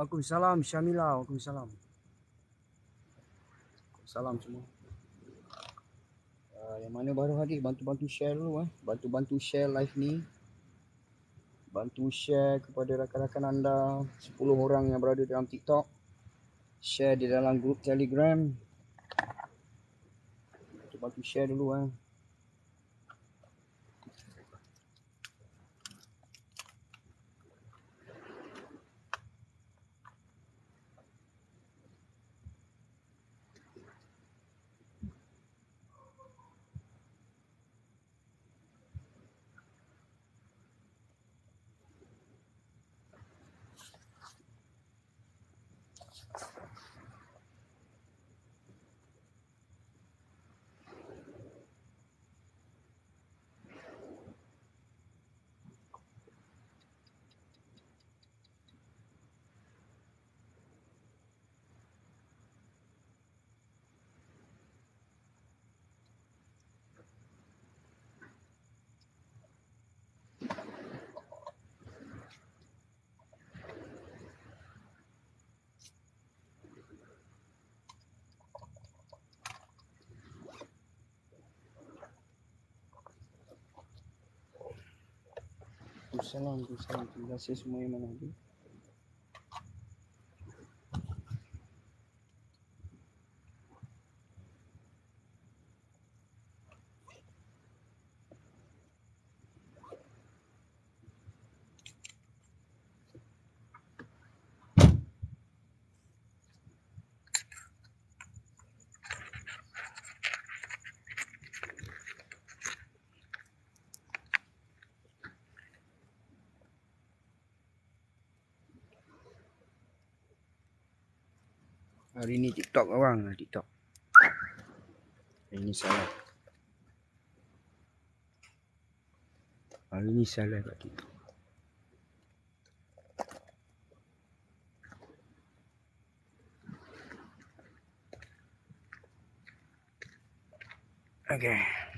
Waalaikumsalam Syamila. Waalaikumsalam. Salam semua. Uh, yang mana baru hadir bantu-bantu share dulu eh. Bantu-bantu share live ni. Bantu share kepada rakan-rakan anda 10 orang yang berada dalam TikTok. Share di dalam grup Telegram. Bantu-bantu share dulu eh. Assalamualaikum. Assalamualaikum. Terima kasih semua yang mana Hari ni TikTok orang TikTok. Hari ni salah. Hari ni salah kat TikTok. Okay.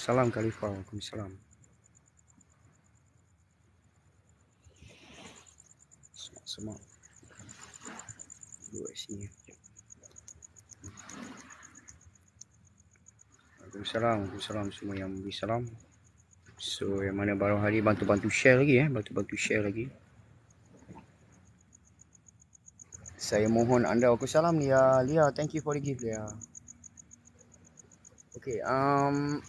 Waalaikumsalam Khalifah. Waalaikumsalam. Semak-semak. Dua sini. Waalaikumsalam. Waalaikumsalam semua yang beri salam. So yang mana baru hari bantu-bantu share lagi eh. Bantu-bantu share lagi. Saya mohon anda. Waalaikumsalam Lia. Lia, thank you for the gift Lia. Okay, um,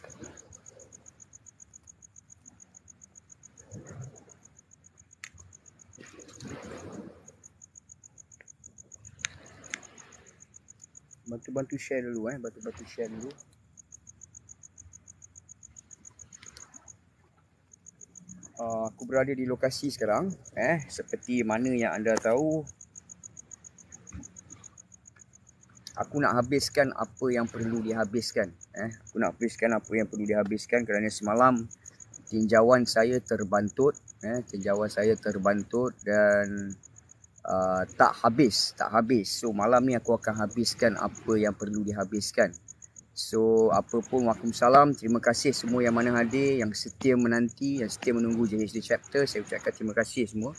bantu-bantu share dulu eh. Bantu-bantu share dulu. Uh, aku berada di lokasi sekarang eh. Seperti mana yang anda tahu. Aku nak habiskan apa yang perlu dihabiskan eh. Aku nak habiskan apa yang perlu dihabiskan kerana semalam tinjauan saya terbantut eh. Tinjauan saya terbantut dan uh, tak habis, tak habis. So malam ni aku akan habiskan apa yang perlu dihabiskan. So apa pun Waalaikumsalam. Terima kasih semua yang mana hadir, yang setia menanti, yang setia menunggu JHD chapter. Saya ucapkan terima kasih semua.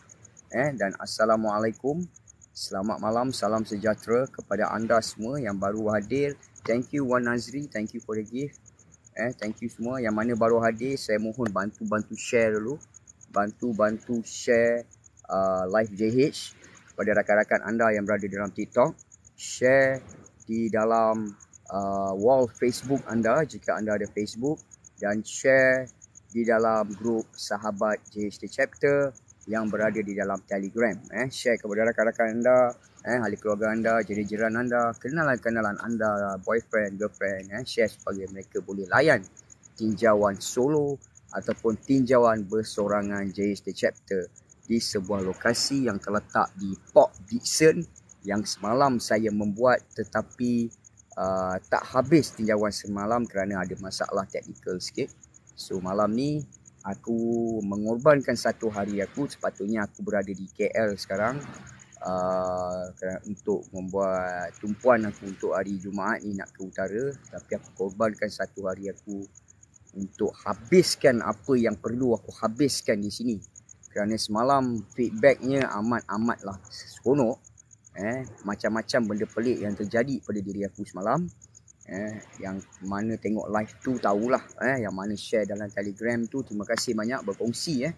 Eh dan assalamualaikum. Selamat malam, salam sejahtera kepada anda semua yang baru hadir. Thank you Wan Nazri, thank you for the gift. Eh, thank you semua yang mana baru hadir. Saya mohon bantu-bantu share dulu. Bantu-bantu share uh, live JH kepada rakan-rakan anda yang berada dalam TikTok. Share di dalam uh, wall Facebook anda jika anda ada Facebook. Dan share di dalam grup sahabat JHT Chapter yang berada di dalam Telegram. Eh, share kepada rakan-rakan anda, eh, ahli keluarga anda, jiran-jiran anda, kenalan-kenalan anda, boyfriend, girlfriend. Eh, share supaya mereka boleh layan tinjauan solo ataupun tinjauan bersorangan JHT Chapter di sebuah lokasi yang terletak di Port Dixon yang semalam saya membuat tetapi uh, tak habis tinjauan semalam kerana ada masalah teknikal sikit. So malam ni aku mengorbankan satu hari aku sepatutnya aku berada di KL sekarang uh, untuk membuat tumpuan aku untuk hari Jumaat ni nak ke utara tapi aku korbankan satu hari aku untuk habiskan apa yang perlu aku habiskan di sini kerana semalam feedbacknya amat-amat lah seronok eh. Macam-macam benda pelik yang terjadi pada diri aku semalam eh. Yang mana tengok live tu tahulah eh. Yang mana share dalam Telegram tu terima kasih banyak berkongsi eh.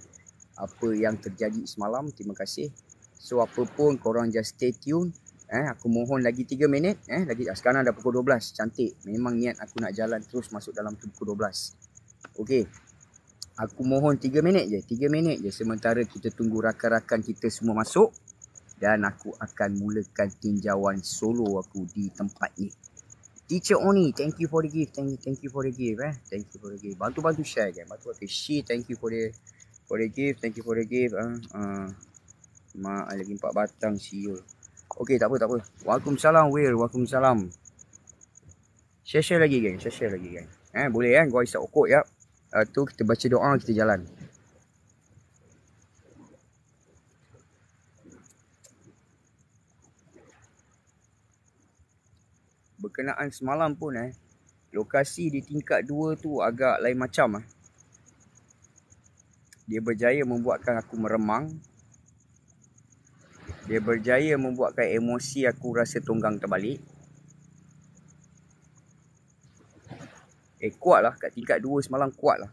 Apa yang terjadi semalam terima kasih. So apa pun korang just stay tune eh. Aku mohon lagi 3 minit eh. Lagi sekarang dah pukul 12 cantik. Memang niat aku nak jalan terus masuk dalam pukul 12 okey aku mohon 3 minit je 3 minit je sementara kita tunggu rakan-rakan kita semua masuk dan aku akan mulakan tinjauan solo aku di tempat ni. Teacher Oni, thank you for the gift. Thank you, thank you for the gift eh. Thank you for the gift. Bantu-bantu share kan. Bantu-bantu share. Thank you for the for the gift. Thank you for the gift. Uh, uh. mak lagi empat batang siul. Okey, tak apa, tak apa. Waalaikumsalam, Will. Waalaikumsalam. Share-share lagi, geng. Share-share lagi, geng. Eh, boleh kan? Gua isap okok, ya. Uh, tu kita baca doa, kita jalan. berkenaan semalam pun eh lokasi di tingkat 2 tu agak lain macam eh. Dia berjaya membuatkan aku meremang. Dia berjaya membuatkan emosi aku rasa tunggang terbalik. Eh kuat lah kat tingkat 2 semalam kuat lah.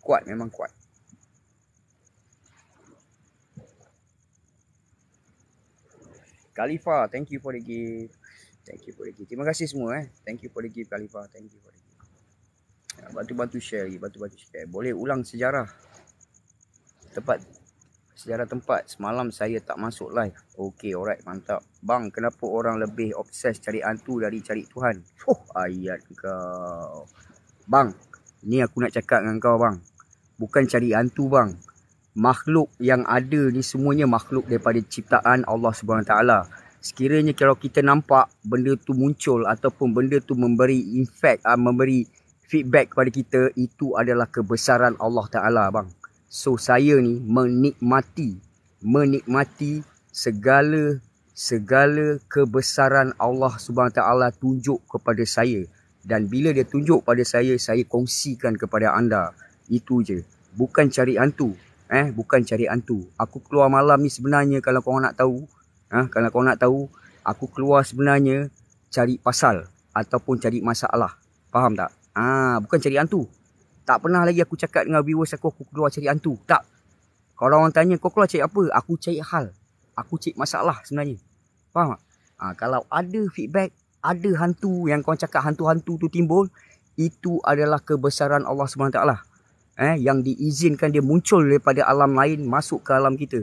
Kuat memang kuat. Khalifa, thank you for the gift. Thank you for the gift. Terima kasih semua eh. Thank you for the gift Khalifa. Thank you for the gift. Bantu-bantu share lagi, bantu-bantu share. Boleh ulang sejarah. Tempat sejarah tempat semalam saya tak masuk live. Okey, alright, mantap. Bang, kenapa orang lebih obses cari hantu dari cari Tuhan? Oh, ayat kau. Bang, ni aku nak cakap dengan kau bang. Bukan cari hantu bang makhluk yang ada ni semuanya makhluk daripada ciptaan Allah taala. Sekiranya kalau kita nampak benda tu muncul ataupun benda tu memberi impact uh, memberi feedback kepada kita itu adalah kebesaran Allah taala bang. So saya ni menikmati menikmati segala segala kebesaran Allah Subhanahu taala tunjuk kepada saya dan bila dia tunjuk pada saya saya kongsikan kepada anda. Itu je. Bukan cari hantu eh bukan cari hantu. Aku keluar malam ni sebenarnya kalau kau nak tahu, eh kalau kau nak tahu, aku keluar sebenarnya cari pasal ataupun cari masalah. Faham tak? Ah, bukan cari hantu. Tak pernah lagi aku cakap dengan viewers aku aku keluar cari hantu. Tak. Kalau orang tanya kau keluar cari apa? Aku cari hal. Aku cari masalah sebenarnya. Faham tak? Ah, kalau ada feedback, ada hantu yang kau cakap hantu-hantu tu timbul, itu adalah kebesaran Allah SWT eh yang diizinkan dia muncul daripada alam lain masuk ke alam kita.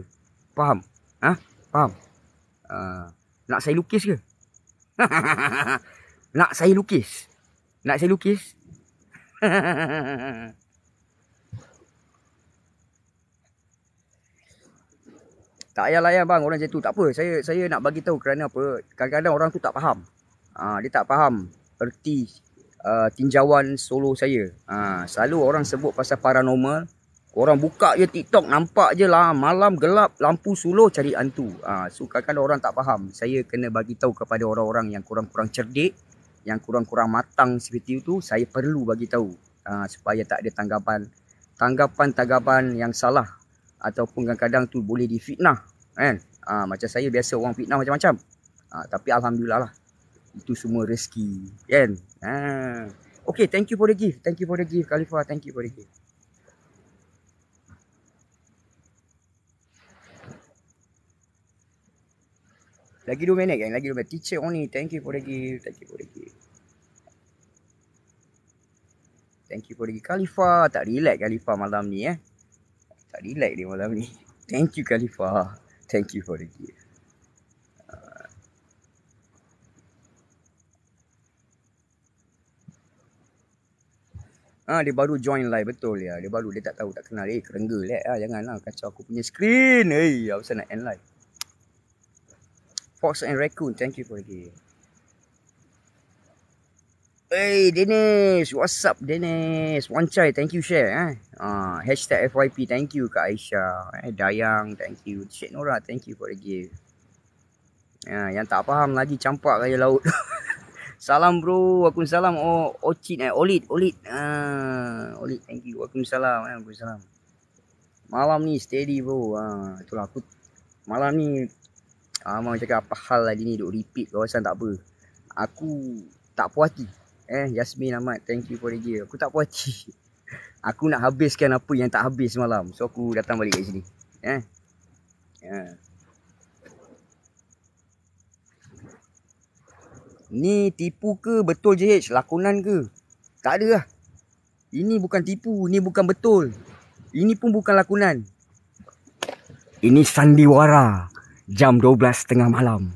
Faham? Ha? Faham? Uh, nak saya lukis ke? nak saya lukis? Nak saya lukis? tak payah layan bang orang macam tu. Tak apa. Saya saya nak bagi tahu kerana apa? Kadang-kadang orang tu tak faham. Ah, dia tak faham erti uh, tinjauan solo saya. Ha, selalu orang sebut pasal paranormal. Orang buka je TikTok nampak je lah malam gelap lampu suluh cari hantu. Ha, so kadang-kadang orang tak faham. Saya kena bagi tahu kepada orang-orang yang kurang-kurang cerdik, yang kurang-kurang matang seperti itu, saya perlu bagi tahu ha, supaya tak ada tanggapan tanggapan-tanggapan yang salah ataupun kadang-kadang tu boleh difitnah kan. Ha, macam saya biasa orang fitnah macam-macam. Ha, tapi alhamdulillah lah itu semua rezeki kan ha okay thank you for the gift thank you for the gift khalifa thank you for the gift lagi 2 minit kan? Lagi 2 minit. Teacher only. Thank you for the gift thank you for the gift thank you for the gift khalifa tak relax khalifa malam ni eh? Tak relax dia malam ni. Thank you khalifa. Thank you for the gift Ha, dia baru join live betul ya. Dia baru dia tak tahu tak kenal. Eh kerengga lek ah janganlah kacau aku punya screen. Eh apa nak end live. Fox and Raccoon, thank you for the game. Hey Dennis, what's up Dennis? Wancai, thank you share eh. Ah, hashtag FYP, thank you Kak Aisyah. Eh, Dayang, thank you. Cik Nora, thank you for the gift. Ya, yang tak faham lagi campak kaya laut. salam bro, Waalaikumsalam. Oh, Ocit eh, Olit, Olit. Ah, Olit, thank you. Waalaikumsalam, eh, Waalaikumsalam. Malam ni steady bro. Ah, itulah aku malam ni ah mau cakap apa hal lagi ni duk repeat kawasan tak apa. Aku tak puas hati. Eh, Yasmin Ahmad, thank you for the gift. Aku tak puas hati. Aku nak habiskan apa yang tak habis semalam. So, aku datang balik kat sini. Eh. Ya. Ni tipu ke betul je? Lakonan ke? Tak ada lah. Ini bukan tipu. Ini bukan betul. Ini pun bukan lakonan. Ini sandiwara. Jam 12 tengah malam.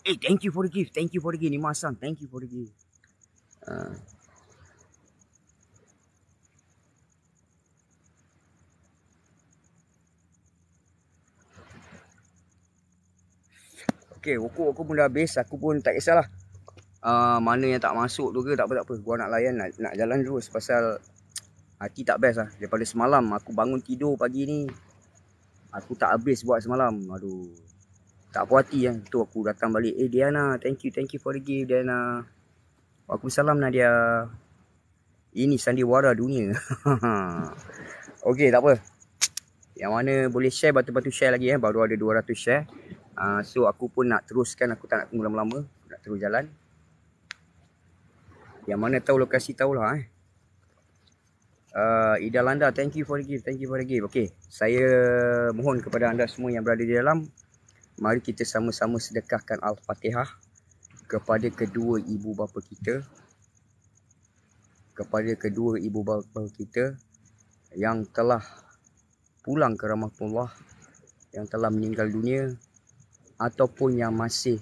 Eh, hey, thank you for the gift. Thank you for the gift. Ni masang. Thank you for the gift. Uh. Okay, rokok aku pun dah habis. Aku pun tak kisahlah. Uh, mana yang tak masuk tu ke tak apa-tak apa. Gua nak layan, nak, nak jalan terus. Pasal hati tak best lah. Daripada semalam aku bangun tidur pagi ni. Aku tak habis buat semalam. Aduh tak puas hati kan. Tu aku datang balik. Eh Diana, thank you, thank you for the gift Diana. Waalaikumsalam Nadia. Ini sandiwara dunia. Okey, tak apa. Yang mana boleh share, batu-batu share lagi eh. Baru ada 200 share. Uh, so aku pun nak teruskan, aku tak nak tunggu lama-lama. Nak terus jalan. Yang mana tahu lokasi tahulah eh. Uh, Ida Landa, thank you for the gift, thank you for the gift. Okay, saya mohon kepada anda semua yang berada di dalam mari kita sama-sama sedekahkan Al-Fatihah kepada kedua ibu bapa kita. Kepada kedua ibu bapa kita yang telah pulang ke rahmatullah yang telah meninggal dunia ataupun yang masih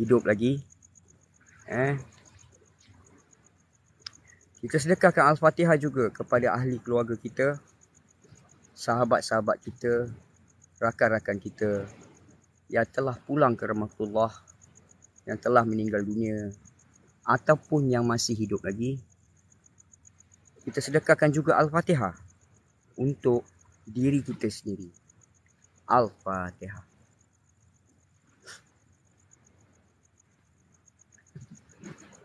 hidup lagi. Eh kita sedekahkan Al-Fatihah juga kepada ahli keluarga kita sahabat-sahabat kita rakan-rakan kita yang telah pulang ke rahmatullah yang telah meninggal dunia ataupun yang masih hidup lagi. Kita sedekahkan juga al-fatihah untuk diri kita sendiri. Al-fatihah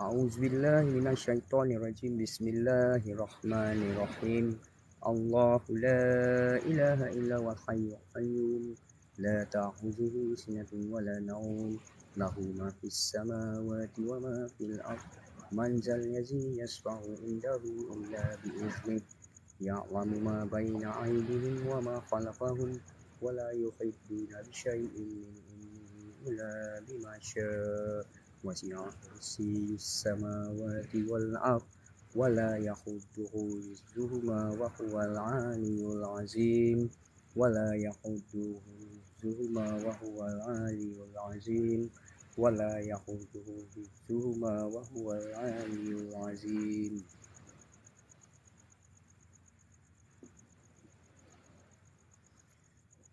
أعوذ بالله من الشيطان الرجيم. بسم الله الرحمن الرحيم. الله لا إله إلا هو الحي القيوم. لا تأخذه سنة ولا نوم. له ما في السماوات وما في الأرض. من ذا الذي يشفع عنده إلا بإذنه. يعلم ما بين أيديهم وما خلفهم. ولا يحيطون بشيء من علمه إلا بما شاء. وسع كرسي السماوات والأرض ولا يحده حفظهما وهو العلي العظيم ولا يحده حفظهما وهو العلي العظيم ولا يحوده حفظهما وهو العلي العظيم.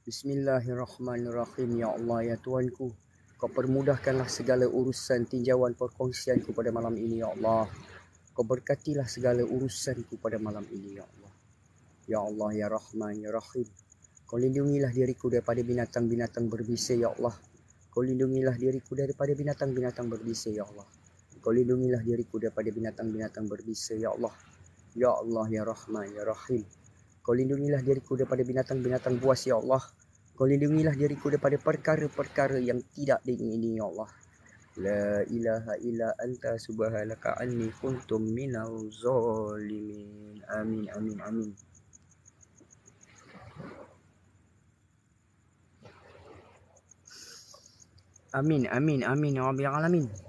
Bismillahirrahmanirrahim Ya Allah ya Tuanku Kau permudahkanlah segala urusan tinjauan perkongsianku pada malam ini Ya Allah Kau berkatilah segala urusanku pada malam ini Ya Allah Ya Allah ya Rahman ya Rahim Kau lindungilah diriku daripada binatang-binatang berbisa, Ya Allah. Kau lindungilah diriku daripada binatang-binatang berbisa, Ya Allah. Kau lindungilah diriku daripada binatang-binatang berbisa, Ya Allah. Ya Allah, Ya Rahman, Ya Rahim. Kau lindungilah diriku daripada binatang-binatang buas, Ya Allah. Kau lindungilah diriku daripada perkara-perkara yang tidak diingini, Ya Allah. La ilaha illa anta subhanaka anni kuntum minal zalimin. Amin, amin, amin. Amin, amin, amin, ya Alamin.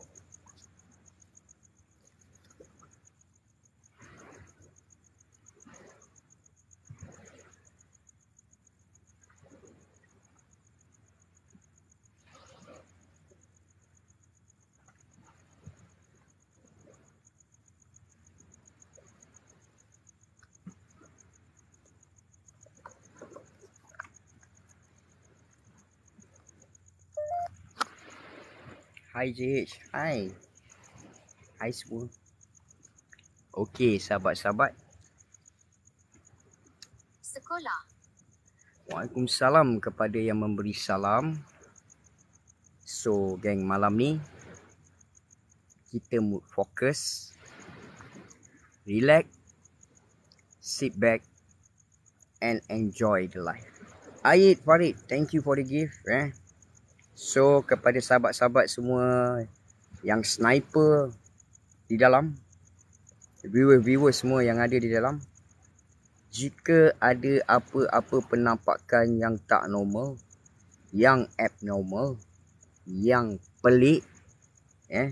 Hai JH. Hai. Hai semua. Okey, sahabat-sahabat. Sekolah. Waalaikumsalam kepada yang memberi salam. So, geng, malam ni kita mood fokus. Relax. Sit back and enjoy the life. Aid Farid, thank you for the gift eh. So kepada sahabat-sahabat semua yang sniper di dalam viewer-viewer semua yang ada di dalam jika ada apa-apa penampakan yang tak normal, yang abnormal, yang pelik eh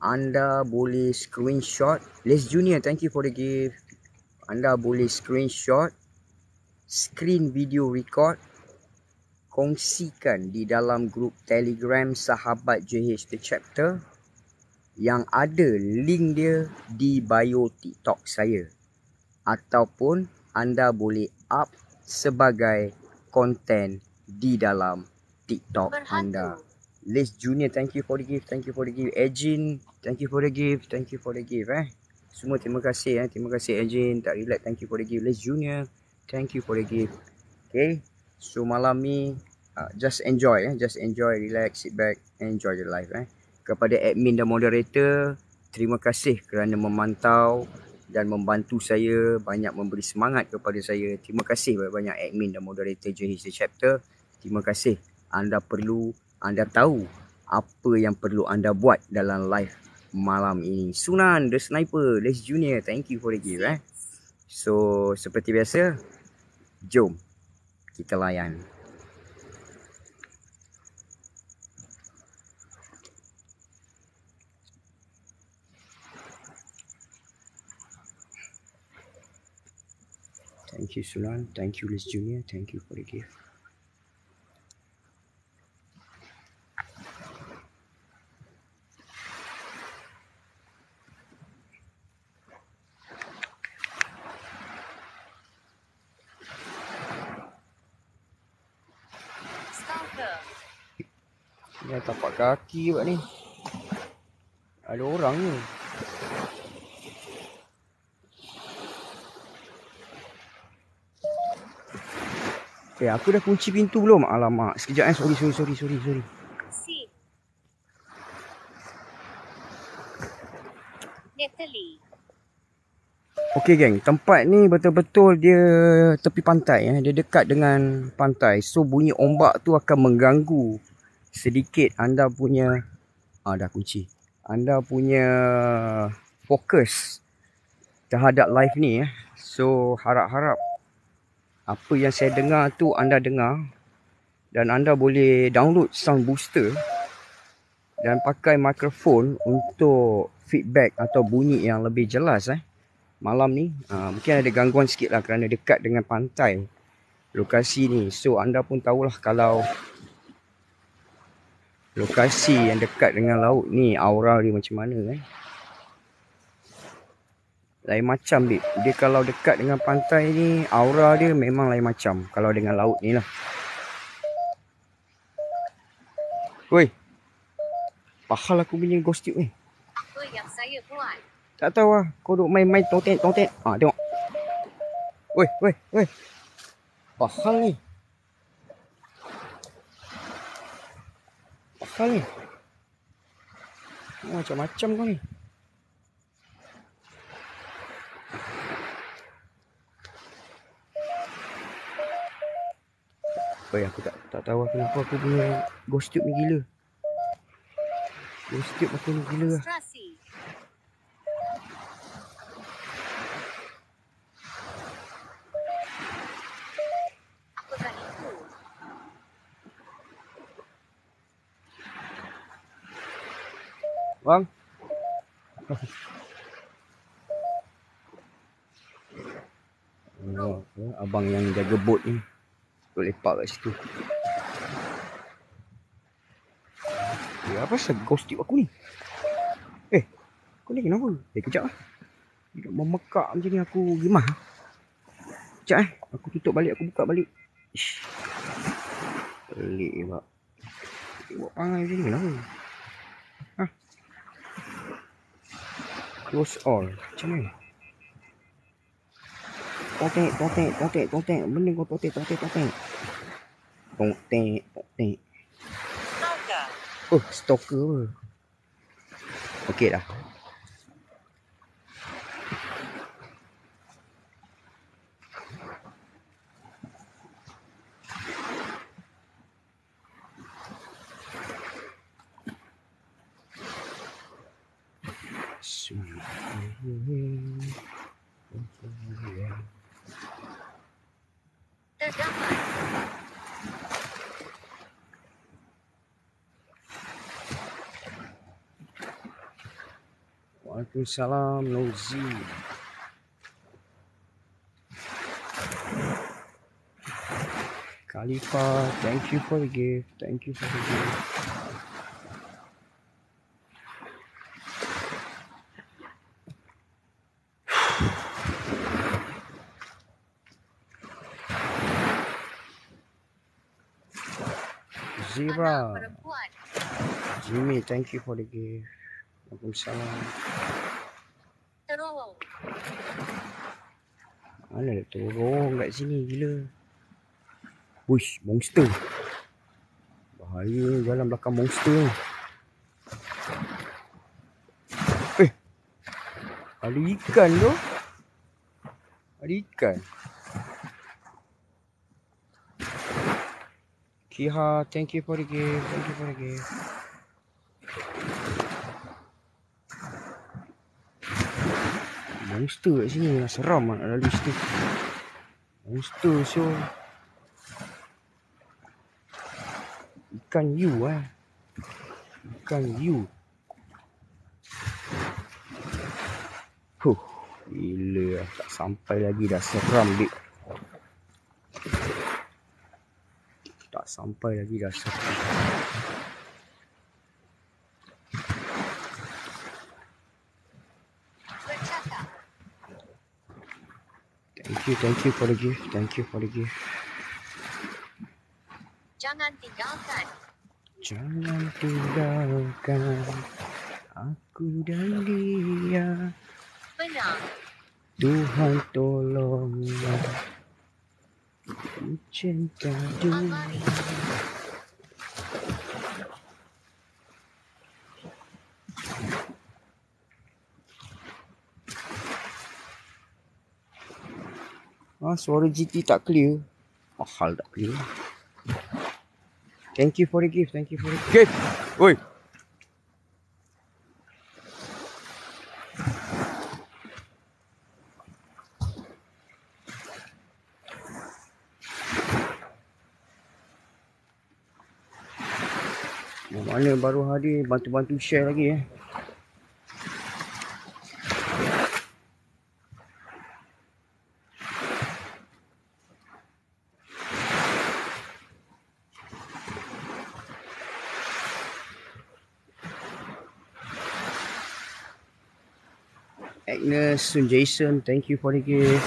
anda boleh screenshot. Les Junior thank you for the gift. Anda boleh screenshot screen video record kongsikan di dalam grup Telegram sahabat JH The Chapter yang ada link dia di bio TikTok saya ataupun anda boleh up sebagai konten di dalam TikTok Berhatu. anda. Les Junior, thank you for the gift, thank you for the gift. Ejin, thank you for the gift, thank you for the gift eh. Semua terima kasih eh, terima kasih Ejin, tak relax, thank you for the gift. Les Junior, thank you for the gift. Okay. So malam ni uh, just enjoy eh, just enjoy, relax, sit back, enjoy the life eh. Kepada admin dan moderator, terima kasih kerana memantau dan membantu saya banyak memberi semangat kepada saya. Terima kasih banyak-banyak admin dan moderator JHC Chapter. Terima kasih. Anda perlu, anda tahu apa yang perlu anda buat dalam live malam ini. Sunan, The Sniper, Les Junior, thank you for the gift eh. So, seperti biasa, jom kita layan. Thank you Sulan, thank you Liz Junior, thank you for the gift. Stalker. Ni tapak kaki buat ni. Ada orang ni. Okay, aku dah kunci pintu belum? Alamak, sekejap eh. Sorry, sorry, sorry, sorry, sorry. Okey geng, tempat ni betul-betul dia tepi pantai eh. Dia dekat dengan pantai. So bunyi ombak tu akan mengganggu sedikit anda punya ah dah kunci. Anda punya fokus terhadap live ni eh. So harap-harap apa yang saya dengar tu anda dengar dan anda boleh download sound booster dan pakai mikrofon untuk feedback atau bunyi yang lebih jelas eh malam ni uh, mungkin ada gangguan sikit lah kerana dekat dengan pantai lokasi ni so anda pun tahulah kalau lokasi yang dekat dengan laut ni aura dia macam mana eh lain macam bib dia kalau dekat dengan pantai ni aura dia memang lain macam kalau dengan laut ni lah Woi Pahal aku punya ghost tube ni Apa yang saya buat? Tak tahu lah. Kau duk main-main totet totet. Ha tengok. Woi, woi, woi. Apa hal ni? Apa ni? Oh, macam-macam kau ni. Oi, aku tak tak tahu lah kenapa aku punya ghost tube ni gila. Ghost tube aku ni gila lah. Bang. Ya, abang yang jaga bot ni. Duk lepak kat situ. Ya, apa pasal ghost tip aku ni? Eh, kau ni kenapa? Eh, kejap lah. Dia memekak macam ni aku gimah. Kejap eh. Aku tutup balik, aku buka balik. Ish. Pelik pak. Dia buat pangai macam ni kenapa? Ha? Close all. Macam mana? Totek, totek, totek, totek. Benda kau totek, totek, totek. Totek, totek. Oh, stalker apa? Okey dah. Terdapat. Waalaikumsalam Nozi. Khalifa, thank you for the gift. Thank you for the gift. Zira. Jimmy, thank you for the gift. Waalaikumsalam. Terowong. Mana ada turun kat sini gila. Wish, monster. Bahaya jalan belakang monster ni. Eh. Ada ikan tu. Ada ikan. Kiha, thank you for the gift. Thank you for the gift. Monster kat sini lah seram lah nak lalu situ. Monster so. Ikan you eh. Ikan you. Huh. Gila lah. Tak sampai lagi dah seram dik. Tak sampai lagi dah. Bercakap. Thank you, thank you for the gift. Thank you for the gift. Jangan tinggalkan. Jangan tinggalkan aku dan dia. Benang. Tuhan tolonglah. Ku cinta dia. Ah, suara GT tak clear. Mahal tak clear. Thank you for the gift. Thank you for the gift. Oi. Mana baru hari bantu-bantu share lagi eh. Sun Jason, thank you for the gift.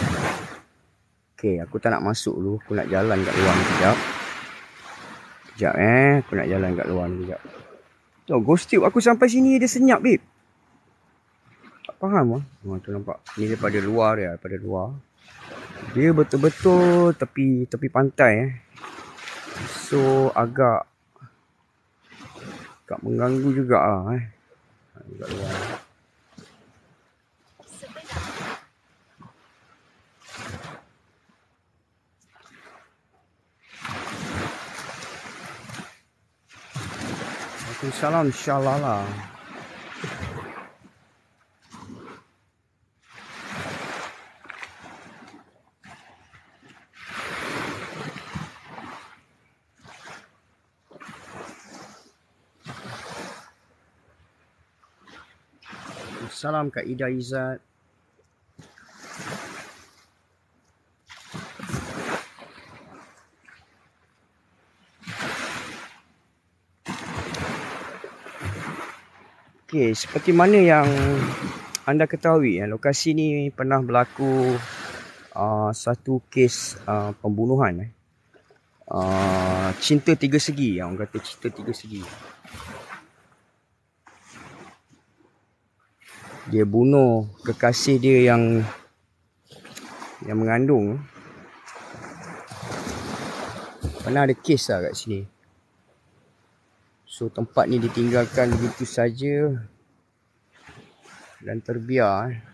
Okay, aku tak nak masuk dulu. Aku nak jalan kat luar ni kejap. Kejap eh. Aku nak jalan kat luar ni kejap. Oh, ghost tube aku sampai sini dia senyap, babe. Tak faham lah. Oh, tu nampak. Ni daripada luar dia, daripada luar. Dia betul-betul tepi tepi pantai eh. So, agak agak mengganggu juga lah eh. Kat luar. Waalaikumsalam insyaAllah lah. Salam Kak Ida Izzat. Okey, seperti mana yang anda ketahui, ya, lokasi ni pernah berlaku uh, satu kes uh, pembunuhan. Eh. Uh, cinta tiga segi, yang orang kata cinta tiga segi. Dia bunuh kekasih dia yang yang mengandung. Pernah ada kes lah kat sini. So tempat ni ditinggalkan begitu saja dan terbiar. Eh.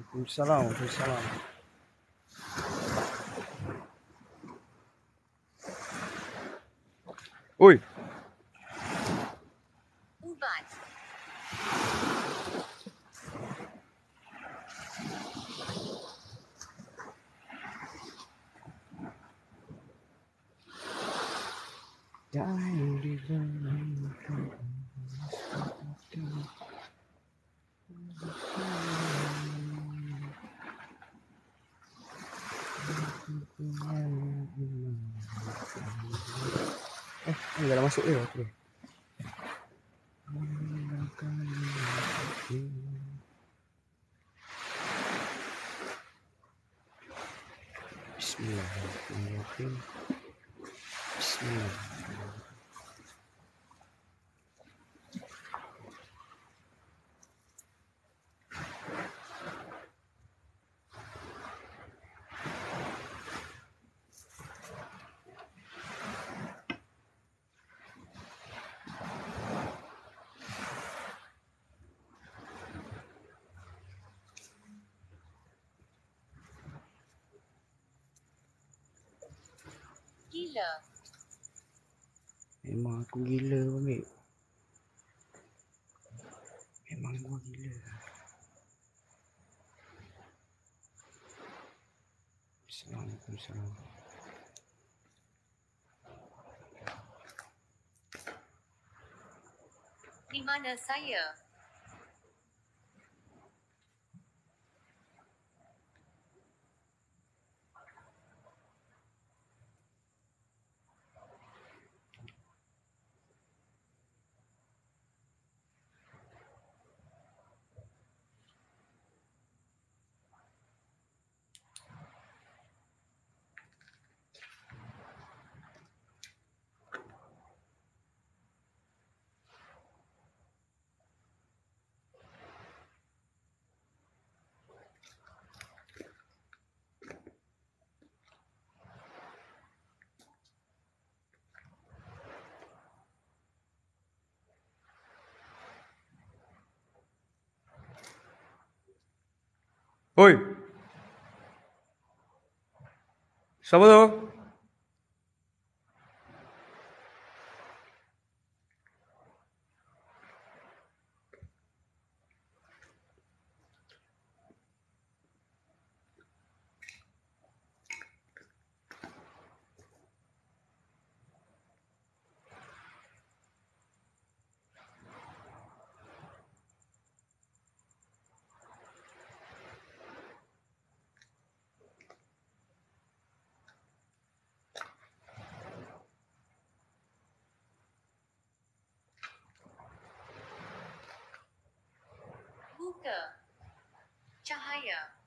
Waalaikumsalam. Waalaikumsalam. Oi, Gila. Memang aku gila ambil. Memang gua gila. Assalamualaikum. Di mana saya? Oi. Siapa tu? Buka. Cahaya.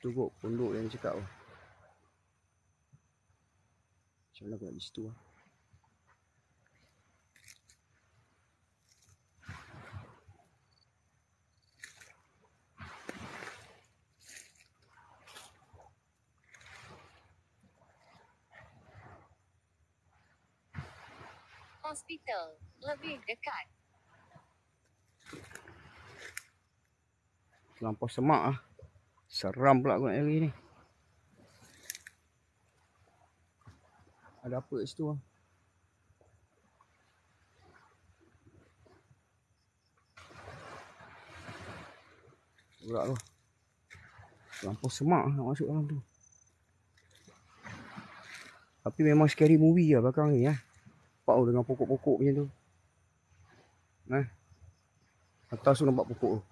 Tu pondok yang cakap tu. Macam mana aku nak pergi situ lah. Hospital. Lebih dekat. Terlampau semak ah. Seram pula aku nak lari ni. Ada apa kat situ? Gerak tu. Terlampau semak nak masuk dalam tu. Tapi memang scary movie lah belakang ni eh. Nampak tu dengan pokok-pokok macam tu. Eh. Atas tu nampak pokok tu.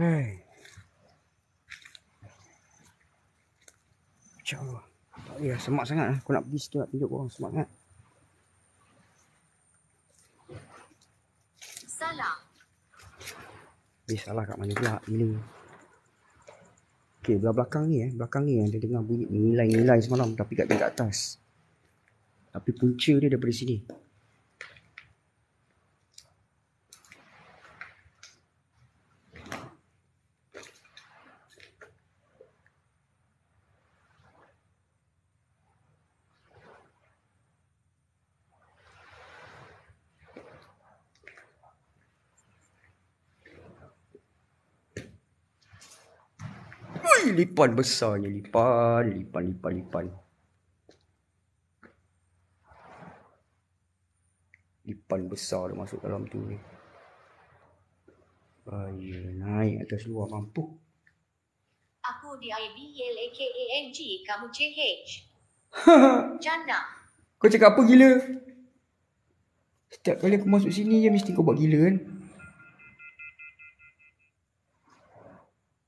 Hei. Macam. Tak lah. Semak sangat lah. Aku nak pergi situ nak tunjuk korang. Semak sangat. Salah. Eh salah kat mana pula Ini Okay belah belakang ni eh Belakang ni ada dengar bunyi nilai-nilai semalam Tapi kat tingkat atas Tapi punca dia daripada sini Ui, lipan besarnya lipan, lipan, lipan, lipan. Lipan besar dia masuk dalam tu ni. Bahaya naik atas luar mampu. Aku di IBLAKANG. Kamu CH. Jannah. Kau cakap apa gila? Setiap kali aku masuk sini je mesti kau buat gila kan?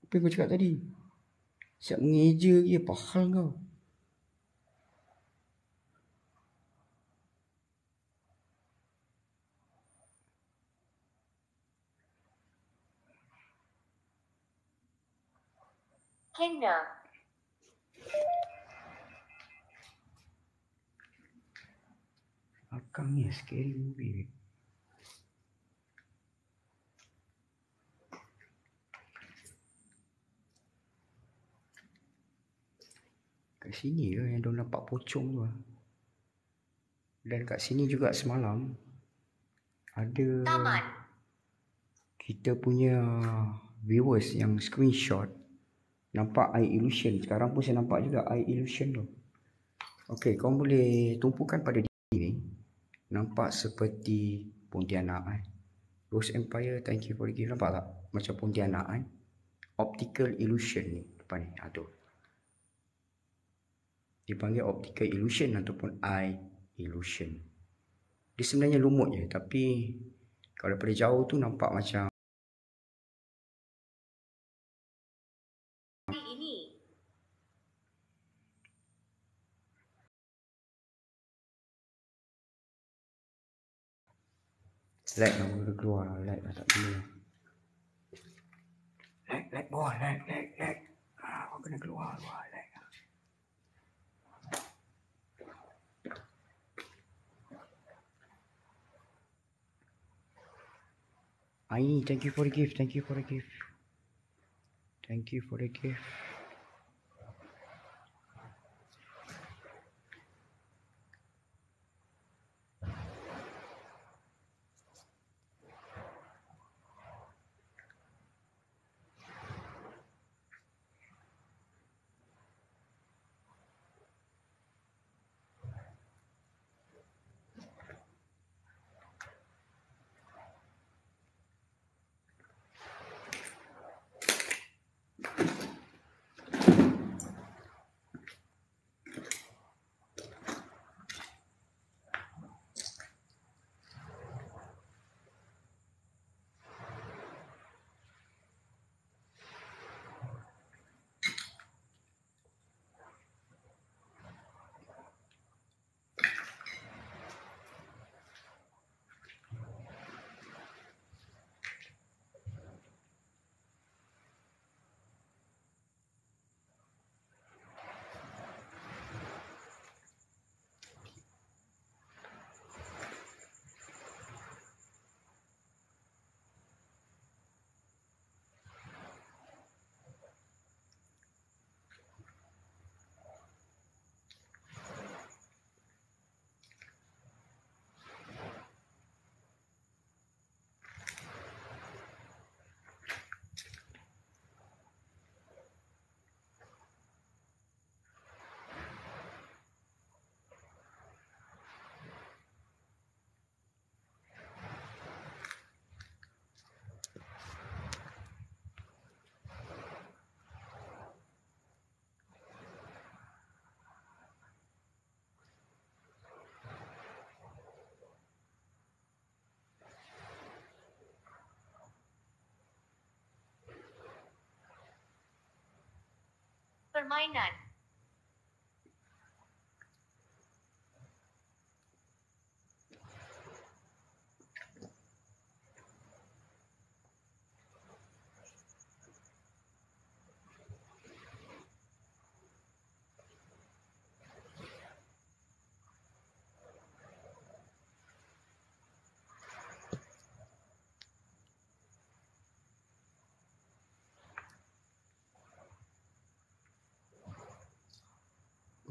Apa yang kau cakap tadi? Siap mengeja lagi apa hal kau? Kena. Akang ni scary movie. Kat sini ke yang diorang nampak pocong tu lah. Dan kat sini juga semalam ada Taman. kita punya viewers yang screenshot nampak eye illusion. Sekarang pun saya nampak juga eye illusion tu. Okey, kau boleh tumpukan pada diri ni. Nampak seperti Pontianak kan. Rose Empire, thank you for the gift. Nampak tak? Macam Pontianak kan. Optical illusion ni. Depan ni. Ha, tu. Dipanggil optical illusion ataupun eye illusion. Dia sebenarnya lumut je. Tapi kalau daripada jauh tu nampak macam ini. lag lah mula keluar lah. Lag lah tak boleh. Lag, lag bawah. Lag, lag, lag. Ah, kau kena keluar keluar. Aini, thank you for the gift. Thank you for the gift. Thank you for the gift. Permainan.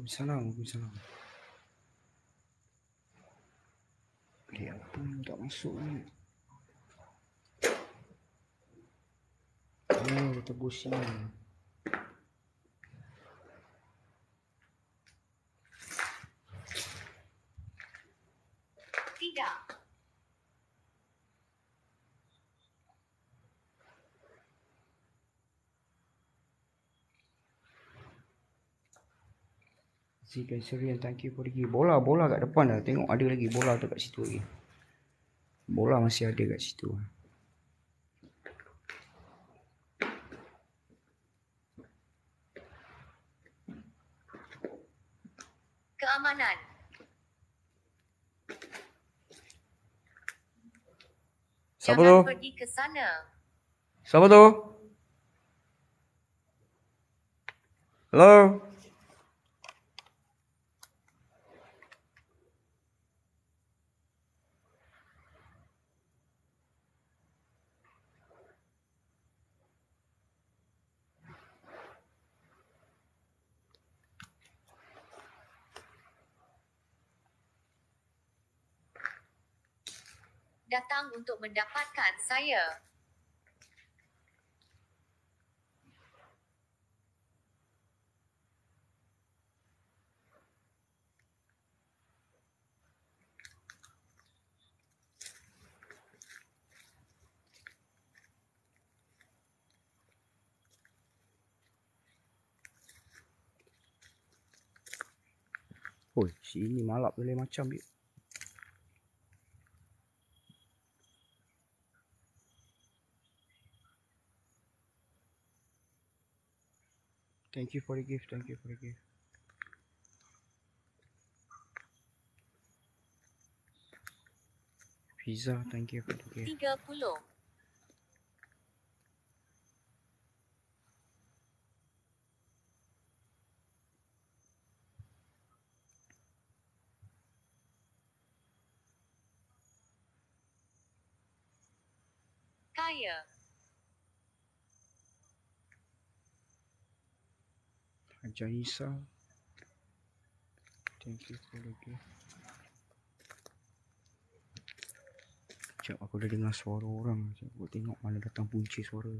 Waalaikumsalam, Waalaikumsalam. Dia apa yang tak masuk ni? Oh, dia tebus sini. Tidak. Si Kaiserian, thank you for the Bola, bola kat depan dah. Tengok ada lagi bola tu kat situ lagi. Bola masih ada kat situ. Keamanan. Siapa tu? pergi ke sana. Siapa tu? Hello? Datang untuk mendapatkan saya. Oi, sini malap boleh macam dia. Thank you for the gift. Thank you for the gift. Pizza, thank you for the gift. 30. Kaya. Haja Isa. Thank you for the. Sekejap aku dah dengar suara orang. Sekejap aku tengok mana datang punca suara.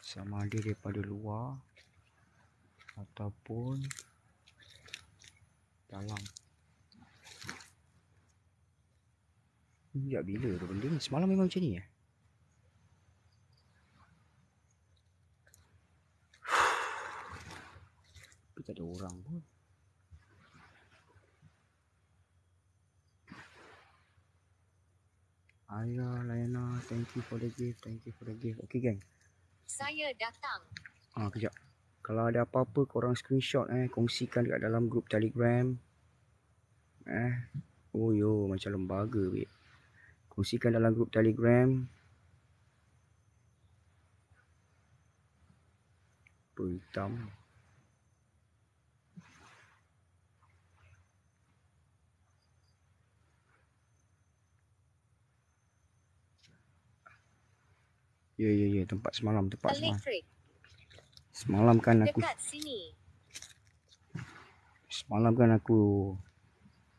Sama ada daripada luar ataupun dalam. Sekejap bila tu benda ni? Semalam memang macam ni eh? Tak ada orang pun. Ayah, Layana, thank you for the gift, thank you for the gift. Okay gang. Saya datang. Ah, kejap. Kalau ada apa-apa korang screenshot eh, kongsikan dekat dalam grup Telegram. Eh. Oh yo, macam lembaga weh. Kongsikan dalam grup Telegram. Apa hitam? Ya ya ya tempat semalam tempat semalam. Semalam kan aku Dekat sini. semalam kan aku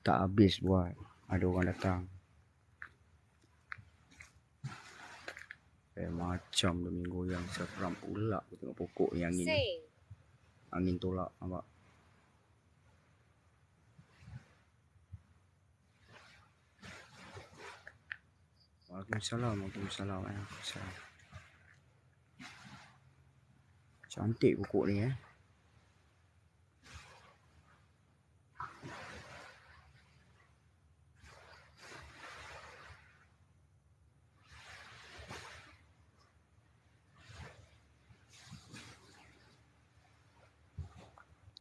tak habis buat. Ada orang datang. Eh macam demi goyang seram pula aku tengok pokok yang angin Sing. angin tolak nampak. Waalaikumsalam, Waalaikumsalam, Waalaikumsalam. Cantik pokok ni eh.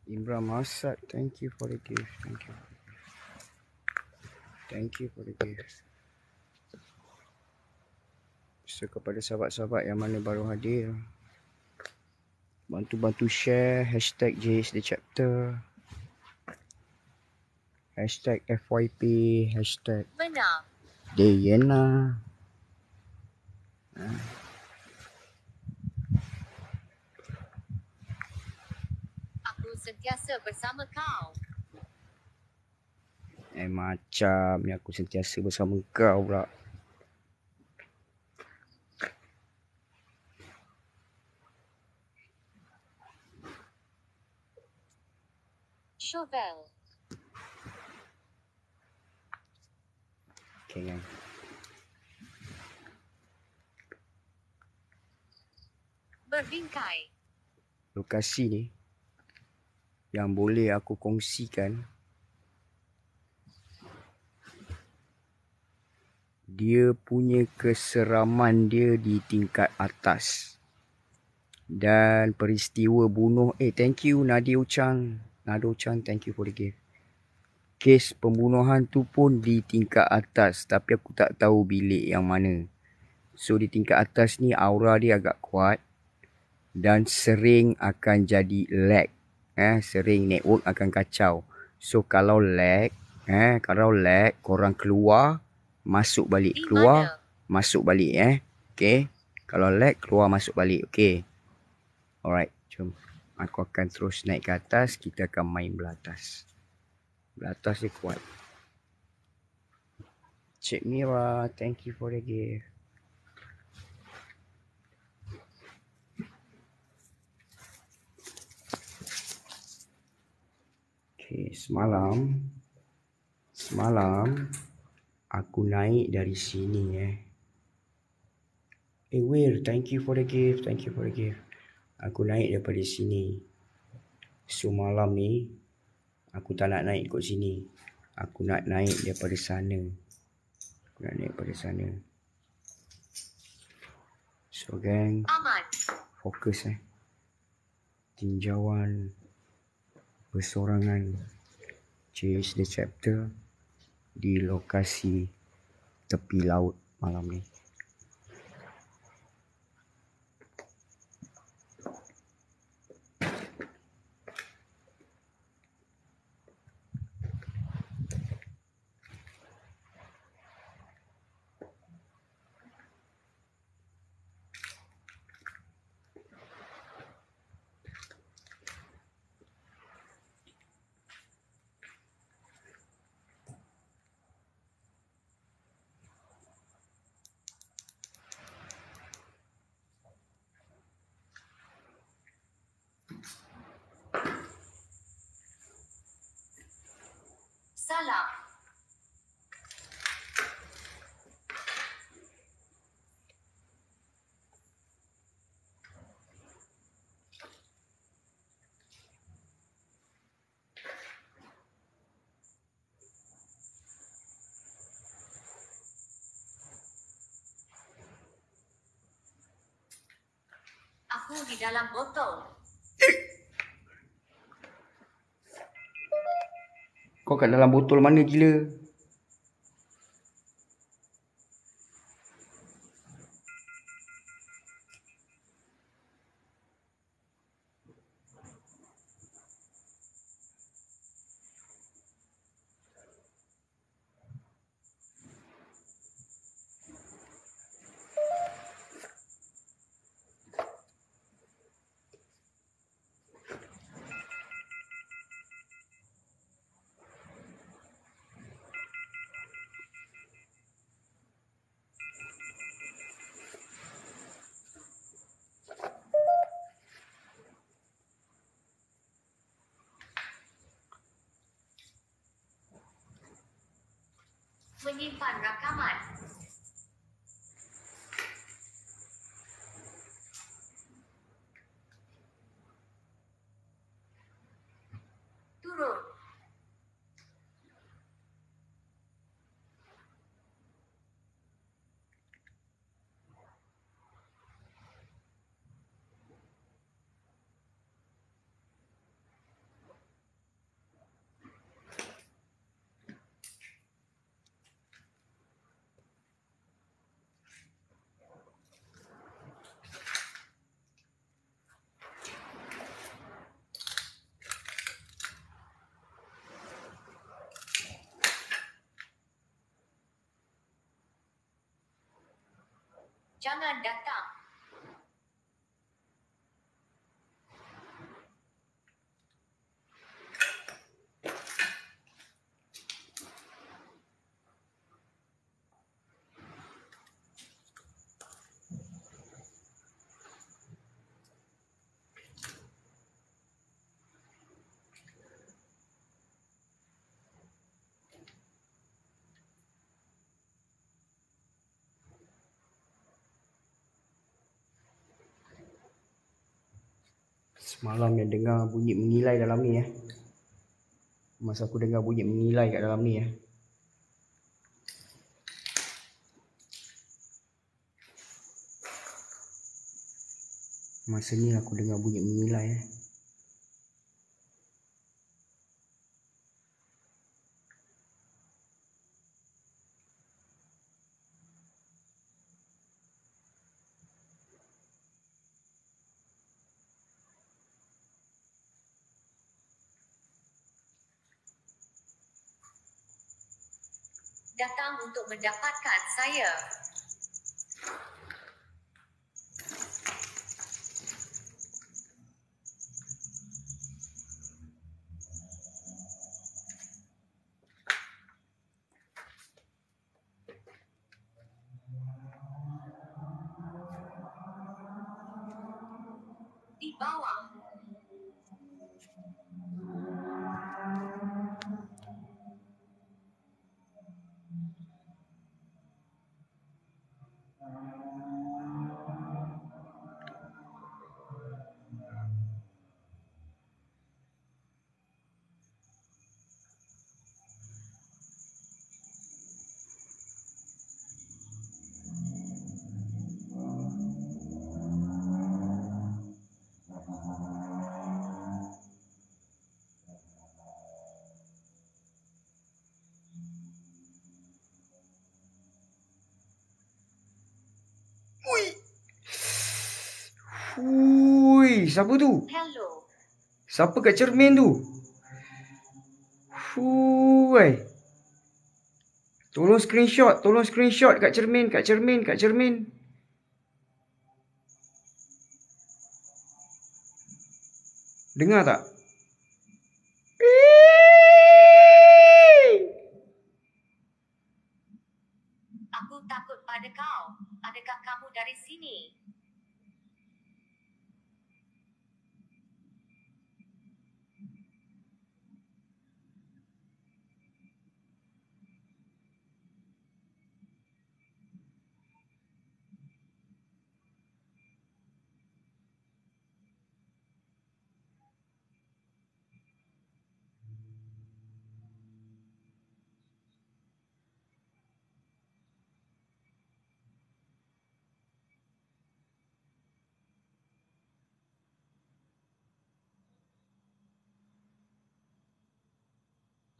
Imran Masad, thank you for the gift. Thank you. Thank you for the gift. So kepada sahabat-sahabat yang mana baru hadir, bantu-bantu share hashtag JH The Chapter, hashtag FYP, hashtag Benar. Dayana. Aku sentiasa bersama kau. Eh macam ni aku sentiasa bersama kau pula. Chauvel. Okay kan. Berbingkai. Lokasi ni yang boleh aku kongsikan dia punya keseraman dia di tingkat atas. Dan peristiwa bunuh, eh thank you Nadia Uchang. Nadia Uchang, thank you for the gift. Kes pembunuhan tu pun di tingkat atas tapi aku tak tahu bilik yang mana. So di tingkat atas ni aura dia agak kuat dan sering akan jadi lag. Eh, sering network akan kacau. So kalau lag, eh kalau lag korang keluar masuk balik Di keluar mana? masuk balik eh. Okay. Kalau lag keluar masuk balik. Okay. Alright. Jom. Aku akan terus naik ke atas. Kita akan main belatas. Belatas dia kuat. Cik Mira. Thank you for the gift. Okay. Semalam. Semalam. Aku naik dari sini eh. Eh Will, thank you for the gift. Thank you for the gift. Aku naik daripada sini. So malam ni aku tak nak naik kot sini. Aku nak naik daripada sana. Aku nak naik daripada sana. So gang, Aman. fokus eh. Tinjauan bersorangan. Chase the chapter di lokasi tepi laut malam ni. Salam. Aku di dalam botol. Kau kat dalam botol mana gila? Menyimpan rakaman. jangan datang. Semalam yang dengar bunyi mengilai dalam ni eh. Masa aku dengar bunyi mengilai kat dalam ni eh. Masa ni aku dengar bunyi mengilai eh. Datang untuk mendapatkan saya. Hui, siapa tu? Hello. Siapa kat cermin tu? Hui. Tolong screenshot, tolong screenshot kat cermin, kat cermin, kat cermin. Dengar tak? Aku takut pada kau. Adakah kamu dari sini?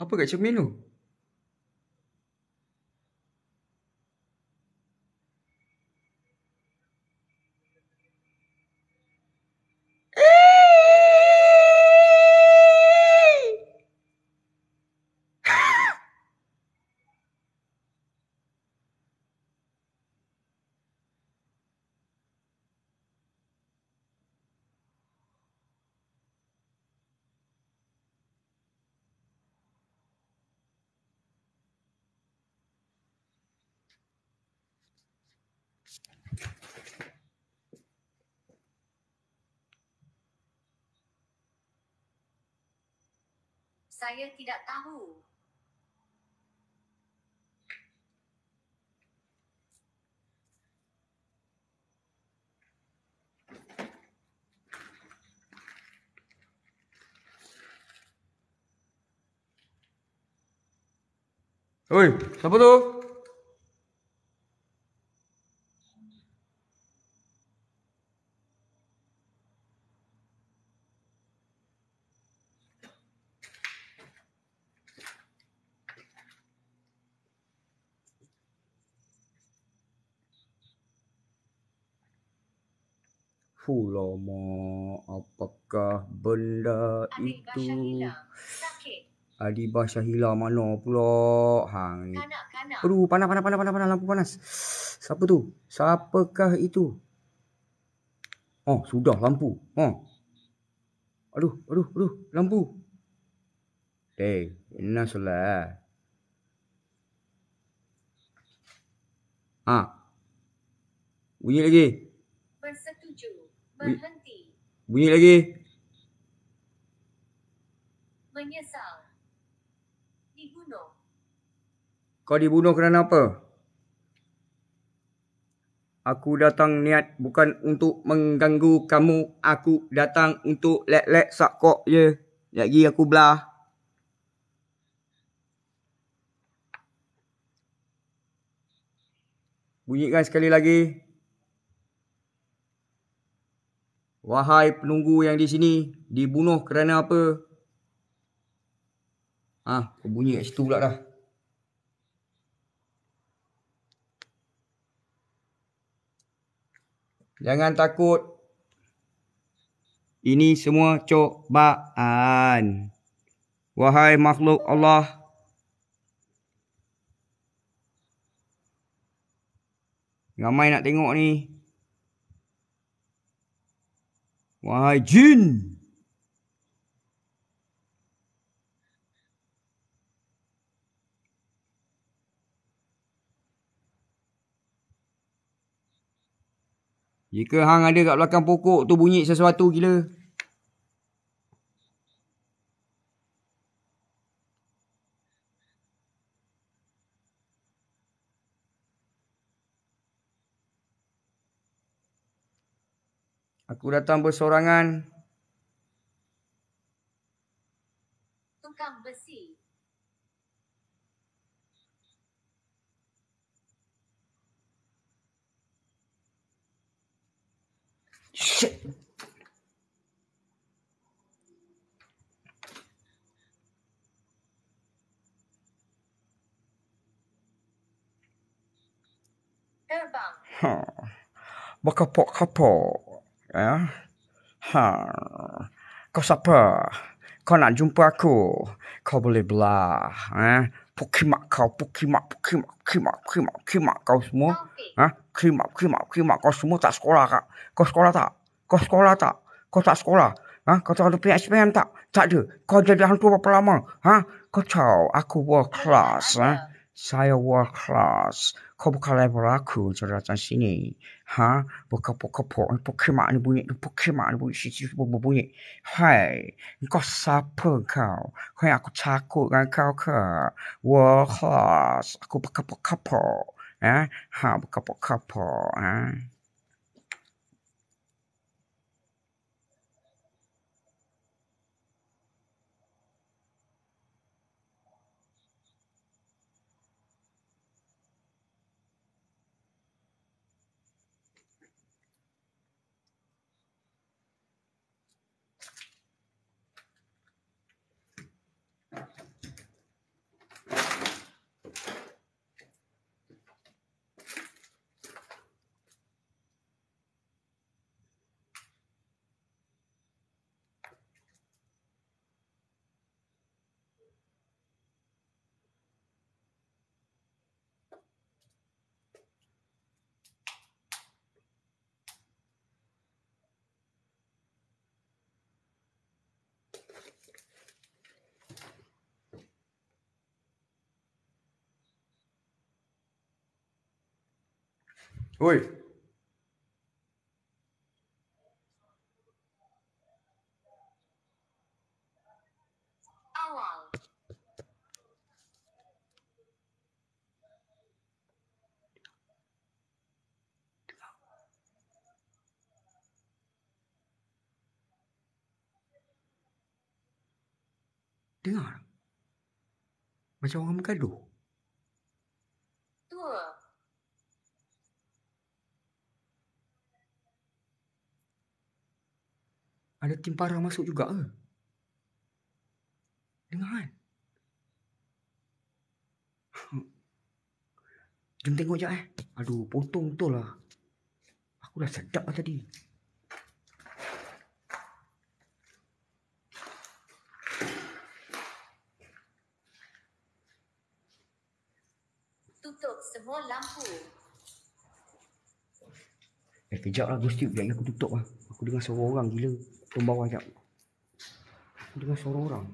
Apa kat cermin tu? Saya tidak tahu. Oi, siapa tu? Lama apakah benda Adibah itu? Adibah Syahila. Sakit. Adibah Syahila mana pula? Hang. Kanak-kanak. Aduh, panas, panas, panas, panas, panas. Lampu panas. Siapa tu? Siapakah itu? Oh, sudah lampu. Oh. Aduh, aduh, aduh. Lampu. Hey, ini salah. Ha. Bunyi lagi. Berhenti. Bunyi lagi. Menyesal. Dibunuh. Kau dibunuh kerana apa? Aku datang niat bukan untuk mengganggu kamu. Aku datang untuk lek-lek sak kok je. Lagi aku belah. Bunyikan sekali lagi. Wahai penunggu yang di sini, dibunuh kerana apa? Ah, kau bunyi kat situ pula dah. Jangan takut. Ini semua cobaan. Wahai makhluk Allah. Ramai nak tengok ni. Wahai jin. Jika hang ada kat belakang pokok tu bunyi sesuatu gila. Aku datang bersorangan. Tukang besi. Shit. Terbang. Ha. Berkapok-kapok. Ya. Ha. Kau siapa? Kau nak jumpa aku? Kau boleh belah. Ha. Pukimak kau, pukimak, pukimak, pukimak, pukimak, pukimak kau semua. Taufik. Ha? Krimak, krimak, krimak. Kau semua tak sekolah kak? Kau sekolah tak? Kau sekolah tak? Kau tak sekolah? Ha? Kau tak ada PSPM tak? Tak ada. Kau jadi hantu berapa lama? Ha? Kau tahu aku world class. Ha? Saya world class. Kau bukan level aku je datang sini. Ha? Berkepuk-kepuk. Ni Pokemon ni bunyi. Ni Pokemon ni bunyi. Sisi bunyi. Hai. Kau siapa kau? Kau yang aku takut dengan kau ke? Class. Aku berkepuk-kepuk. Ha? Ha? Berkepuk-kepuk. Ha? Oi. Awal. Dengar. Macam orang bergaduh. Tua. Ada tim parah masuk juga ke? Dengar kan? Jom tengok je eh. Aduh, potong betul lah. Aku dah sedap lah tadi. Tutup semua lampu. Eh, kejap lah Gusti. Biar aku tutup lah. Aku dengar suara orang gila. Sekejap. Aku dengar suara orang.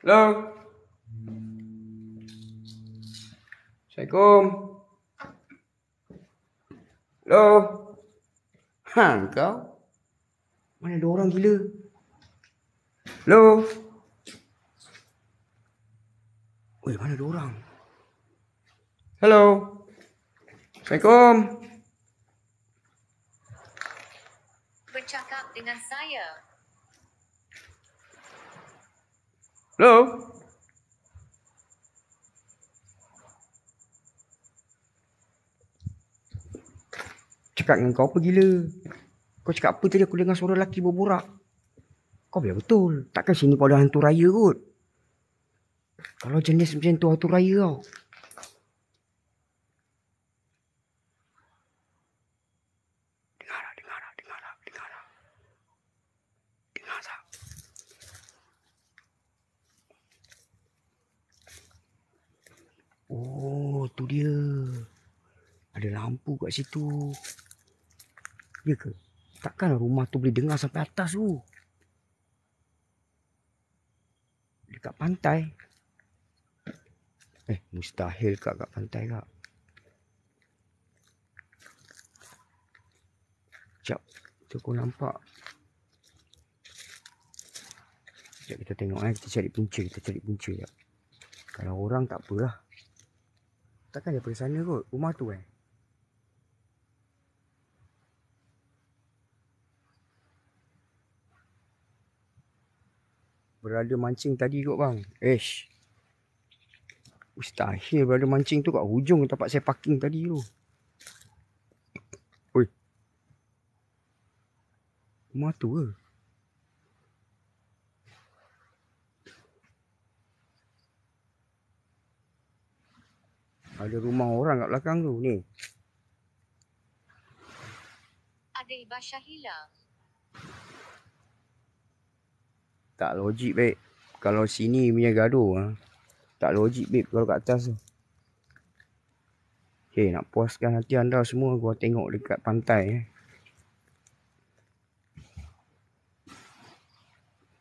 Hello? Assalamualaikum. Hello? Ha, kau? Mana ada orang gila? Hello? Weh, mana ada orang? Hello? Assalamualaikum. Bercakap dengan saya. Hello? Cakap dengan kau apa gila? Kau cakap apa tadi aku dengar suara lelaki berborak? Kau biar betul. Takkan sini kau ada hantu raya kot. Kalau jenis macam tu hantu raya tau. Oh, tu dia. Ada lampu kat situ. Ya ke? Takkan rumah tu boleh dengar sampai atas tu. Dekat pantai. Eh, mustahil kat kat pantai kak. Sekejap. Tu kau nampak. Sekejap kita tengok eh. Kita cari punca. Kita cari punca sekejap. Kalau orang tak apa lah. Takkan daripada sana kot. Rumah tu eh. Berada mancing tadi kot bang. Ish. Mustahil berada mancing tu kat hujung tempat saya parking tadi tu. Oi. Rumah tu ke? Ada rumah orang kat belakang tu ni. Ada Ibasha hilang. Tak logik babe. Kalau sini punya gaduh ha. Tak logik babe kalau kat atas tu. Okay, nak puaskan hati anda semua gua tengok dekat pantai eh.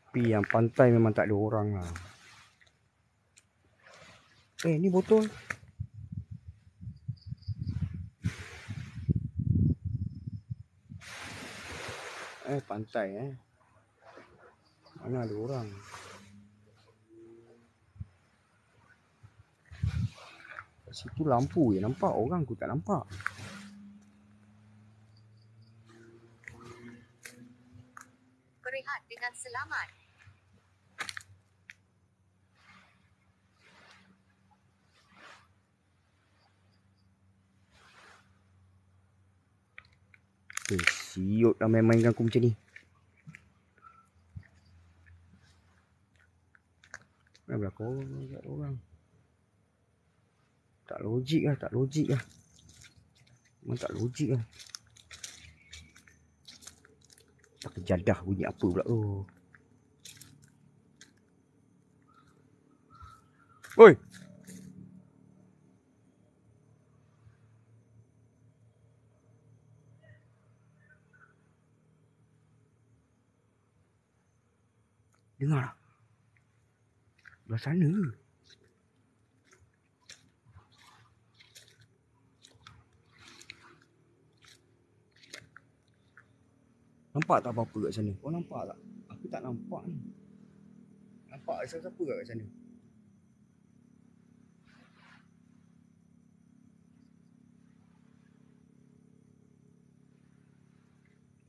Tapi yang pantai memang tak ada orang lah. Eh, ni botol. Eh, pantai eh. Mana ada orang? Kat situ lampu je nampak. Orang aku tak nampak. Berehat dengan selamat. Eh, siut lah main-mainkan aku macam ni. Mana belakang orang, tak ada orang. Tak logik lah, tak logik lah. Memang tak logik lah. Tak kejadah bunyi apa pula tu. Oi! Dengar tak? Belah sana ke? Nampak tak apa-apa kat sana? Kau nampak tak? Aku tak nampak ni. Nampak siapa-siapa kat sana?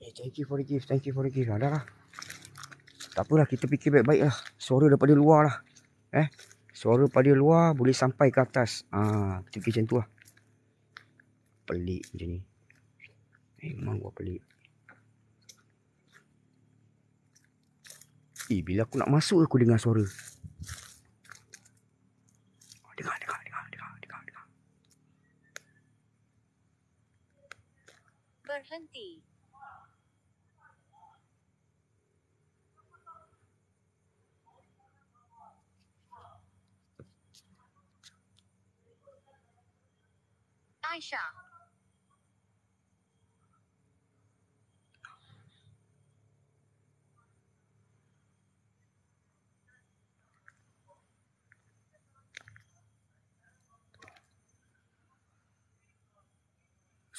Eh, thank you for the gift. Thank you for the gift. Dah lah. Tak apalah, kita fikir baik-baik lah. Suara daripada luar lah. Eh, suara daripada luar boleh sampai ke atas. Ah, kita fikir macam tu lah. Pelik macam ni. Eh, memang gua pelik. Eh, bila aku nak masuk aku dengar suara. Oh, dengar, dengar, dengar, dengar, dengar, dengar. Berhenti. Aisyah.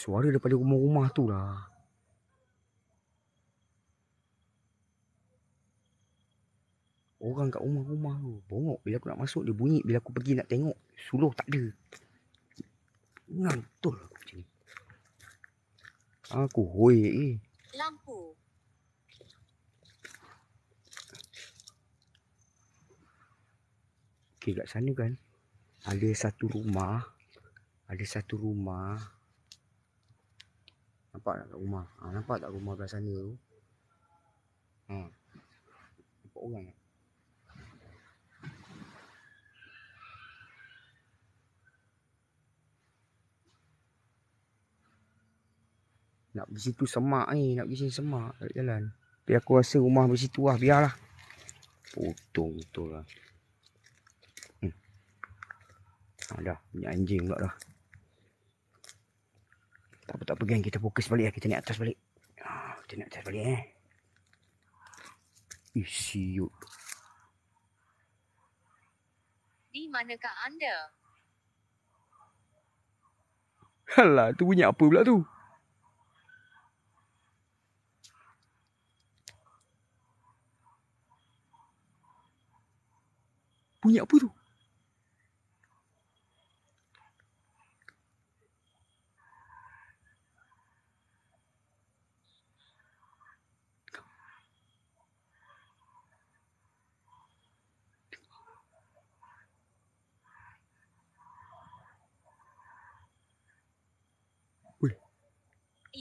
Suara daripada rumah-rumah tu lah. Orang kat rumah-rumah tu. Bongok bila aku nak masuk dia bunyi. Bila aku pergi nak tengok. Suluh tak ada. Ngantul aku macam ni. Aku hoi eh. Lampu. Okey kat sana kan. Ada satu rumah. Ada satu rumah. Nampak tak kat rumah? Ha, nampak tak rumah kat sana tu? Ha. Nampak orang tak? Nak pergi situ semak ni. Nak pergi sini semak. Tak jalan. Tapi aku rasa rumah pergi situ lah. Biarlah. Potong betul lah. Hmm. Ha, dah. Punya anjing pula dah. Tak apa, tak apa geng. Kita fokus balik lah. Kita naik atas balik. Ha, kita naik atas balik eh. Ih, siut. Di manakah anda? Alah, tu bunyi apa pula tu? Bunyi apa tu?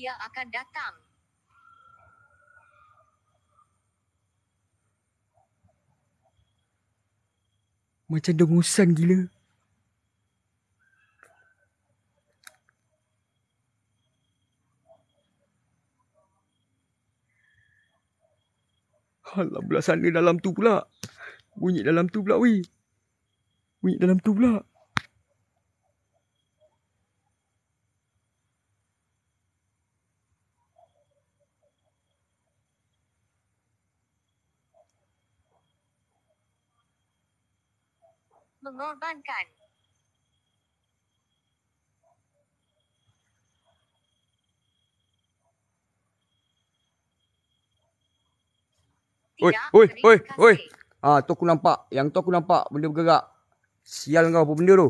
Ia akan datang. Macam dengusan gila. Alah belah sana dalam tu pula. Bunyi dalam tu pula weh. Bunyi dalam tu pula. Mengorbankan. Oi, oi, oi, oi. Ah, tu aku nampak. Yang tu aku nampak benda bergerak. Sial kau apa benda tu?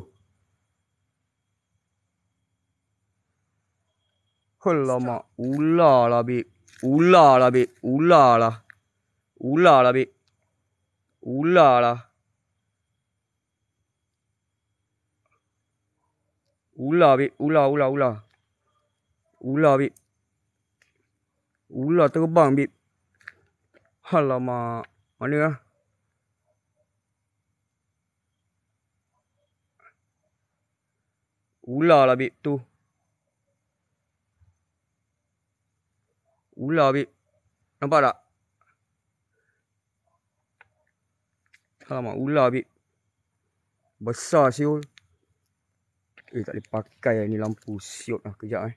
Alamak. Ular lah, babe. Ular lah, babe. Ular lah. Ular lah, babe. Ular lah. Ular, babe. Ular, ular, ular. Ular, babe. Ular terbang, babe. Alamak. Mana lah? Ular lah, babe, tu. Ular, babe. Nampak tak? Alamak, ular, babe. Besar, siul. Eh, tak boleh pakai ni lampu. Siut lah, kejap eh.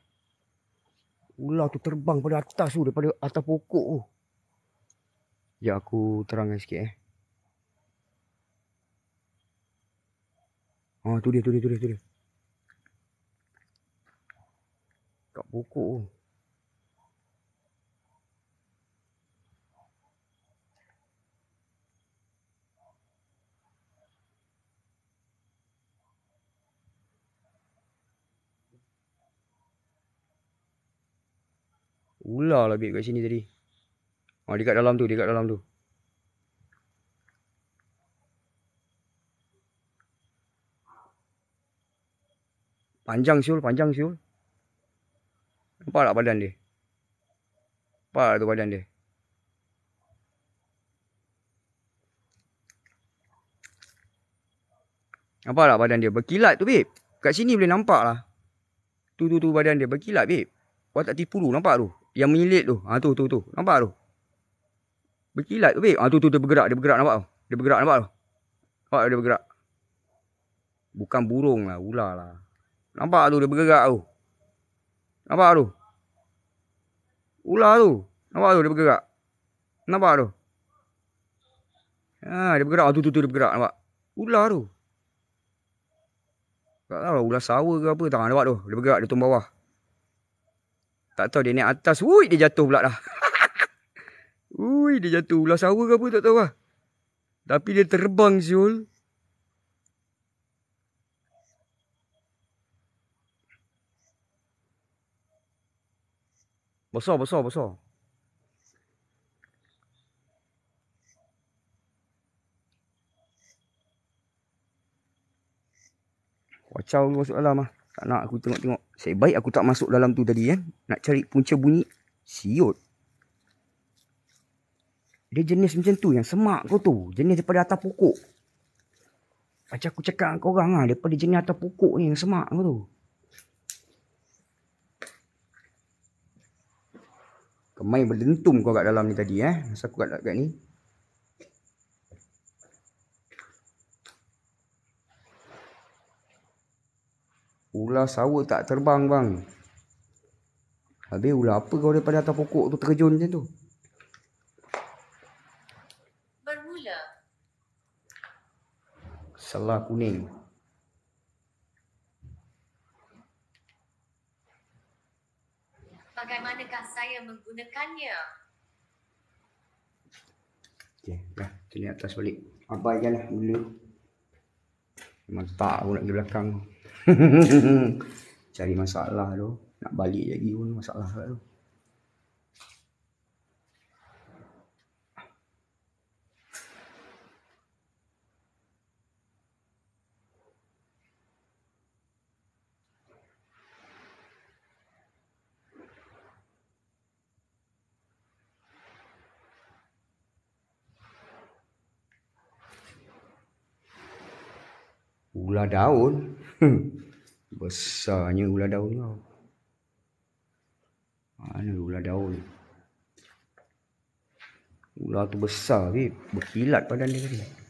Ular tu terbang pada atas tu, daripada atas pokok tu. Ya, aku terangkan sikit eh. Ah, tu dia, tu dia, tu dia, tu dia. Kat pokok tu. Ular lah babe kat sini tadi. Ah, dia kat dalam tu, dia kat dalam tu. Panjang siul, panjang siul. Nampak tak badan dia? Nampak tak tu badan dia? Nampak tak badan dia? Berkilat tu babe. Kat sini boleh nampak lah. Tu tu tu badan dia berkilat babe. Kau tak tipu tu, nampak tu? Yang menyilit tu. Ha tu tu tu. Nampak tu? Berkilat tu babe. Ha tu tu dia bergerak, dia bergerak nampak tu? Dia bergerak nampak tu? Nampak dia bergerak? Bukan burung lah, ular lah. Nampak tu dia bergerak tu. Nampak tu. Ular tu. Nampak tu dia bergerak. Nampak tu. Ha, dia bergerak. Tu, tu, tu dia bergerak. Nampak. Ular tu. Tak tahu ular sawa ke apa. Tak nampak tu. Dia bergerak. Dia turun bawah. Tak tahu dia naik atas. Wui, dia jatuh pula dah. Ui, dia jatuh. Ular sawa ke apa. Tak tahu lah. Tapi dia terbang siul. Besar, besar, besar. Wacau masuk dalam lah. Tak nak aku tengok-tengok. Saya baik aku tak masuk dalam tu tadi kan. Nak cari punca bunyi. Siut. Dia jenis macam tu yang semak kau tu. Jenis daripada atas pokok. Macam aku cakap dengan korang lah. Daripada jenis atas pokok ni yang semak kau tu. Kemai berdentum kau kat dalam ni tadi eh. Masa aku kat, kat ni. Ular sawa tak terbang bang. Habis ular apa kau daripada atas pokok tu terjun macam tu? Bermula. Selah kuning. Bagaimanakah saya menggunakannya? Okay, dah. Sini atas balik. Abaikan lah dulu. Memang tak aku nak pergi belakang. Cari masalah tu. Nak balik lagi pun masalah tu. Ular daun. Besarnya ular daun kau. Mana ular daun? Ular tu besar ni. Berkilat badan dia tadi.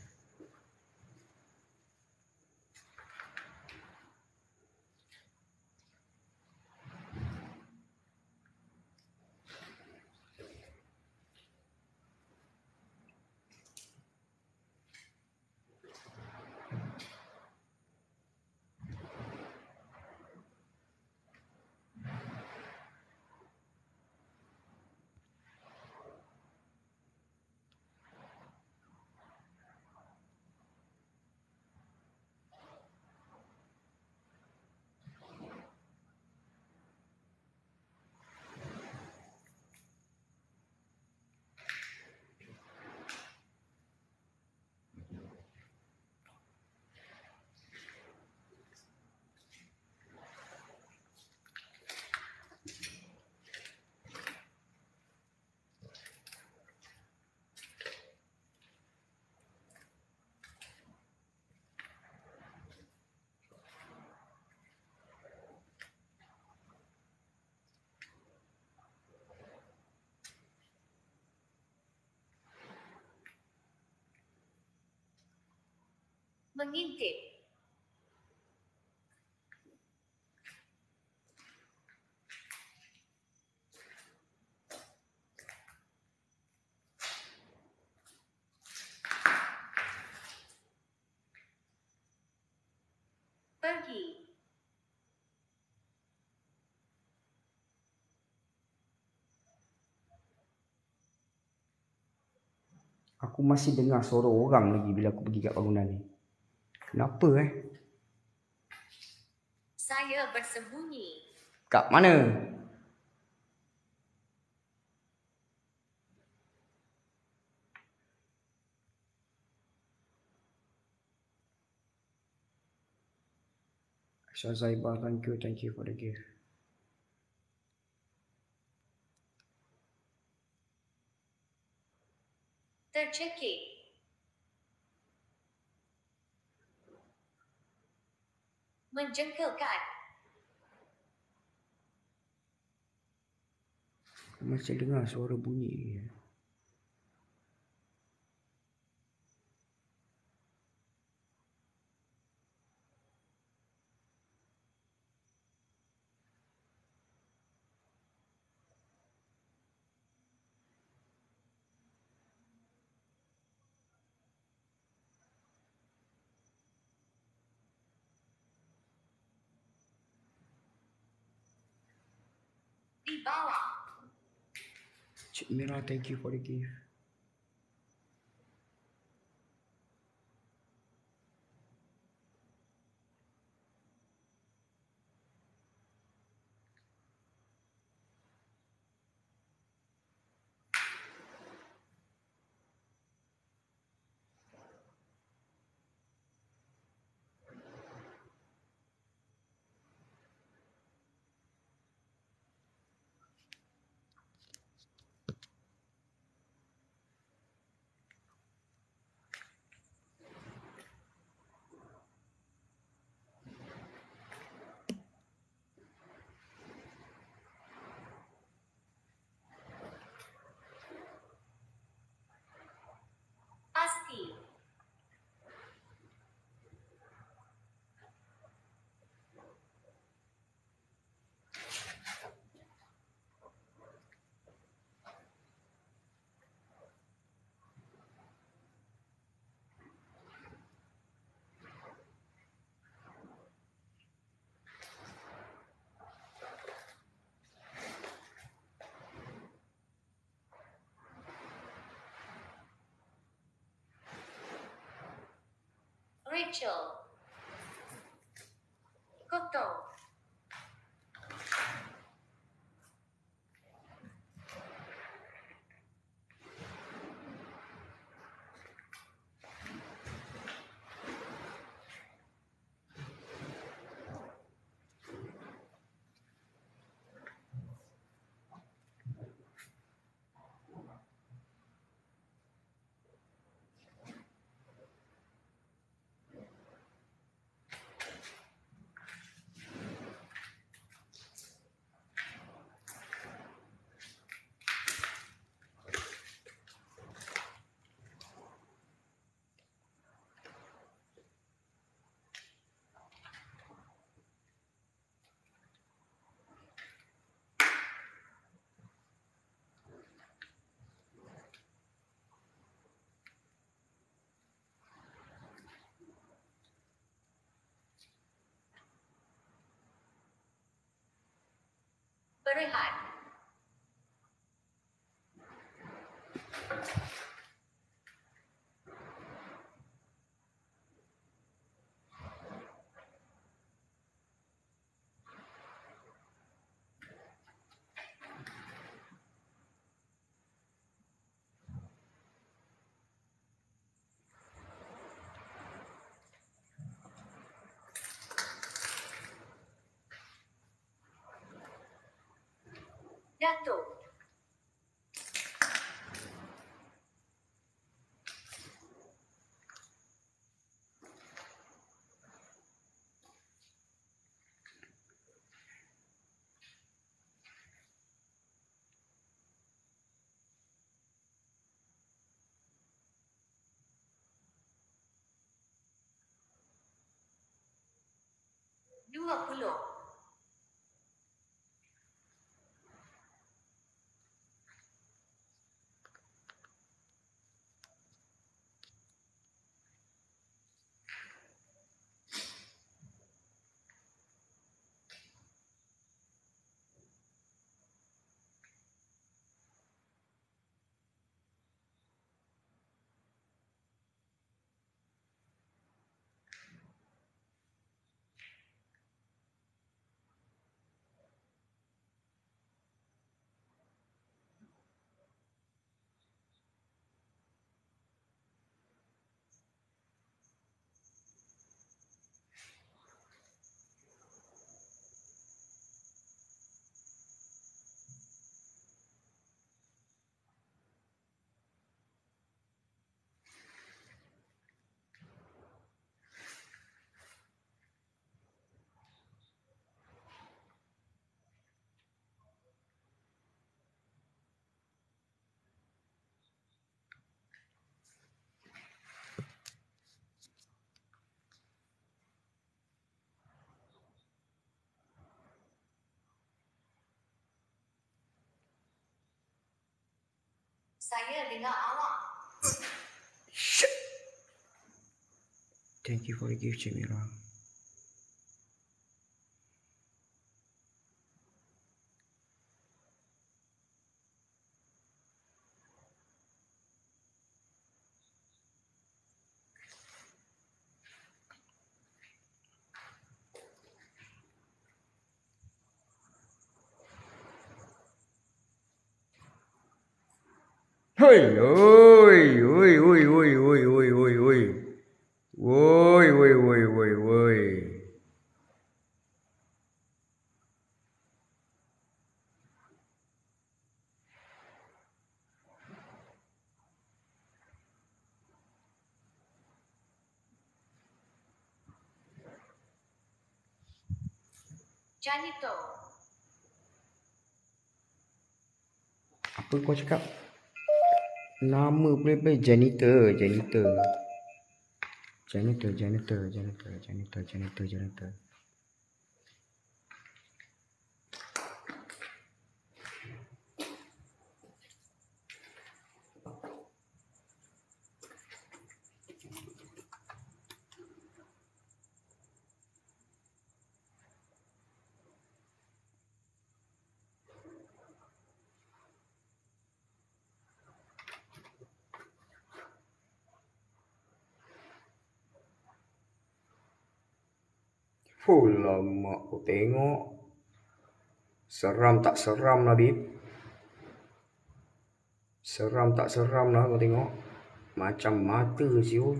Mengintip. Pergi. Aku masih dengar suara orang lagi bila aku pergi kat bangunan ni. Kenapa eh? Saya bersembunyi. Kat mana? Shazaibah, thank you, thank you for the gift. Tercekik. Menjengkelkan. Masih dengar suara bunyi. Mira, thank you for the gift. Rachel. Berehat. Gato. Duopulo. Puluh. Saya dengar awak. Shit. Thank you for the gift, Cik Mira. Hoi, oi, oi, oi, oi, oi, oi, oi, oi. Woi, woi, woi, woi, woi. Janito. Apa kau cakap? Nama boleh janitor, janitor. Janitor, janitor, janitor, janitor, janitor, janitor. Oh lama aku tengok. Seram tak seram lah Bib. Seram tak seram lah kau tengok. Macam mata siul.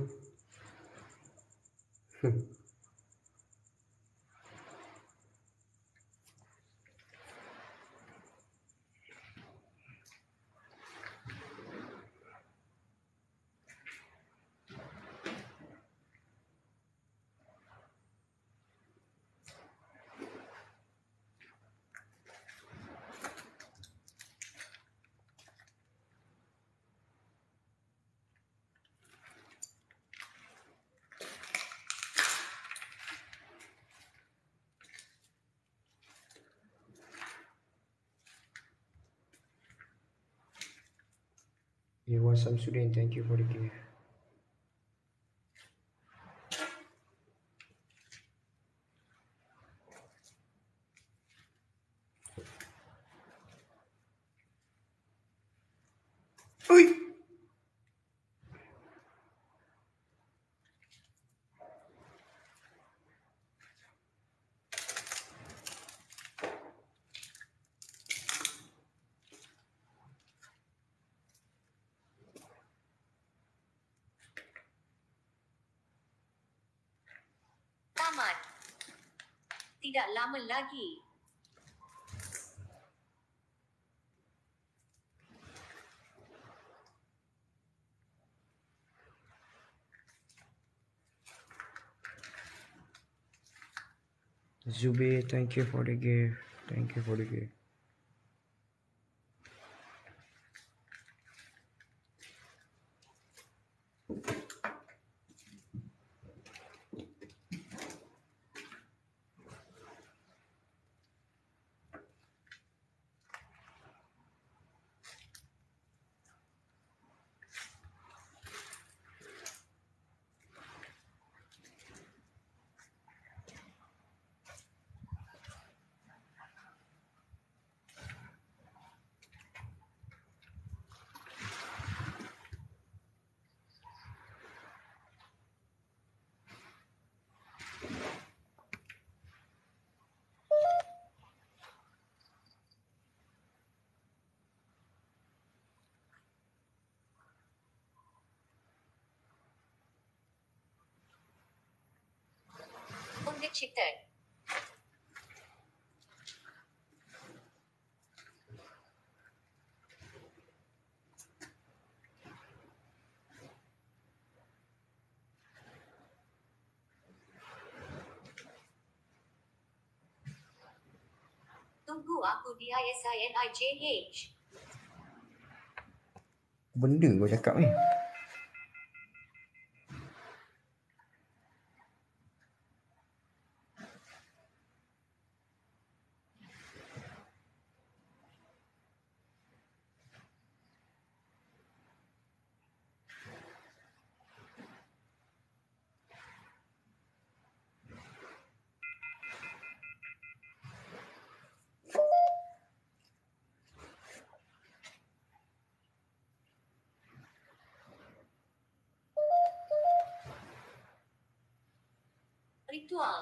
Iwan Samsudin, thank you for the gift. Lama lagi. Zubi, thank you for the gift. Thank you for the gift. S-I-N-I-J-H. Benda kau cakap ni. Eh. virtual.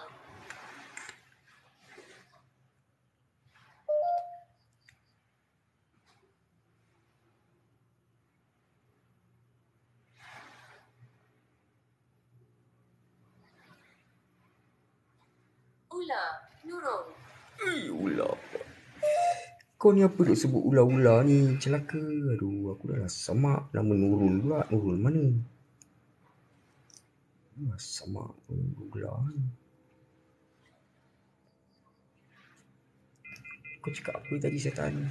Ula, Nurul. Eh. Kau ni apa duk sebut ula-ula ni? Celaka. Aduh, aku dah lah semak. Nama Nurul pula. Nurul mana? Lama sama pun ular ni. Kau cakap apa tadi setan?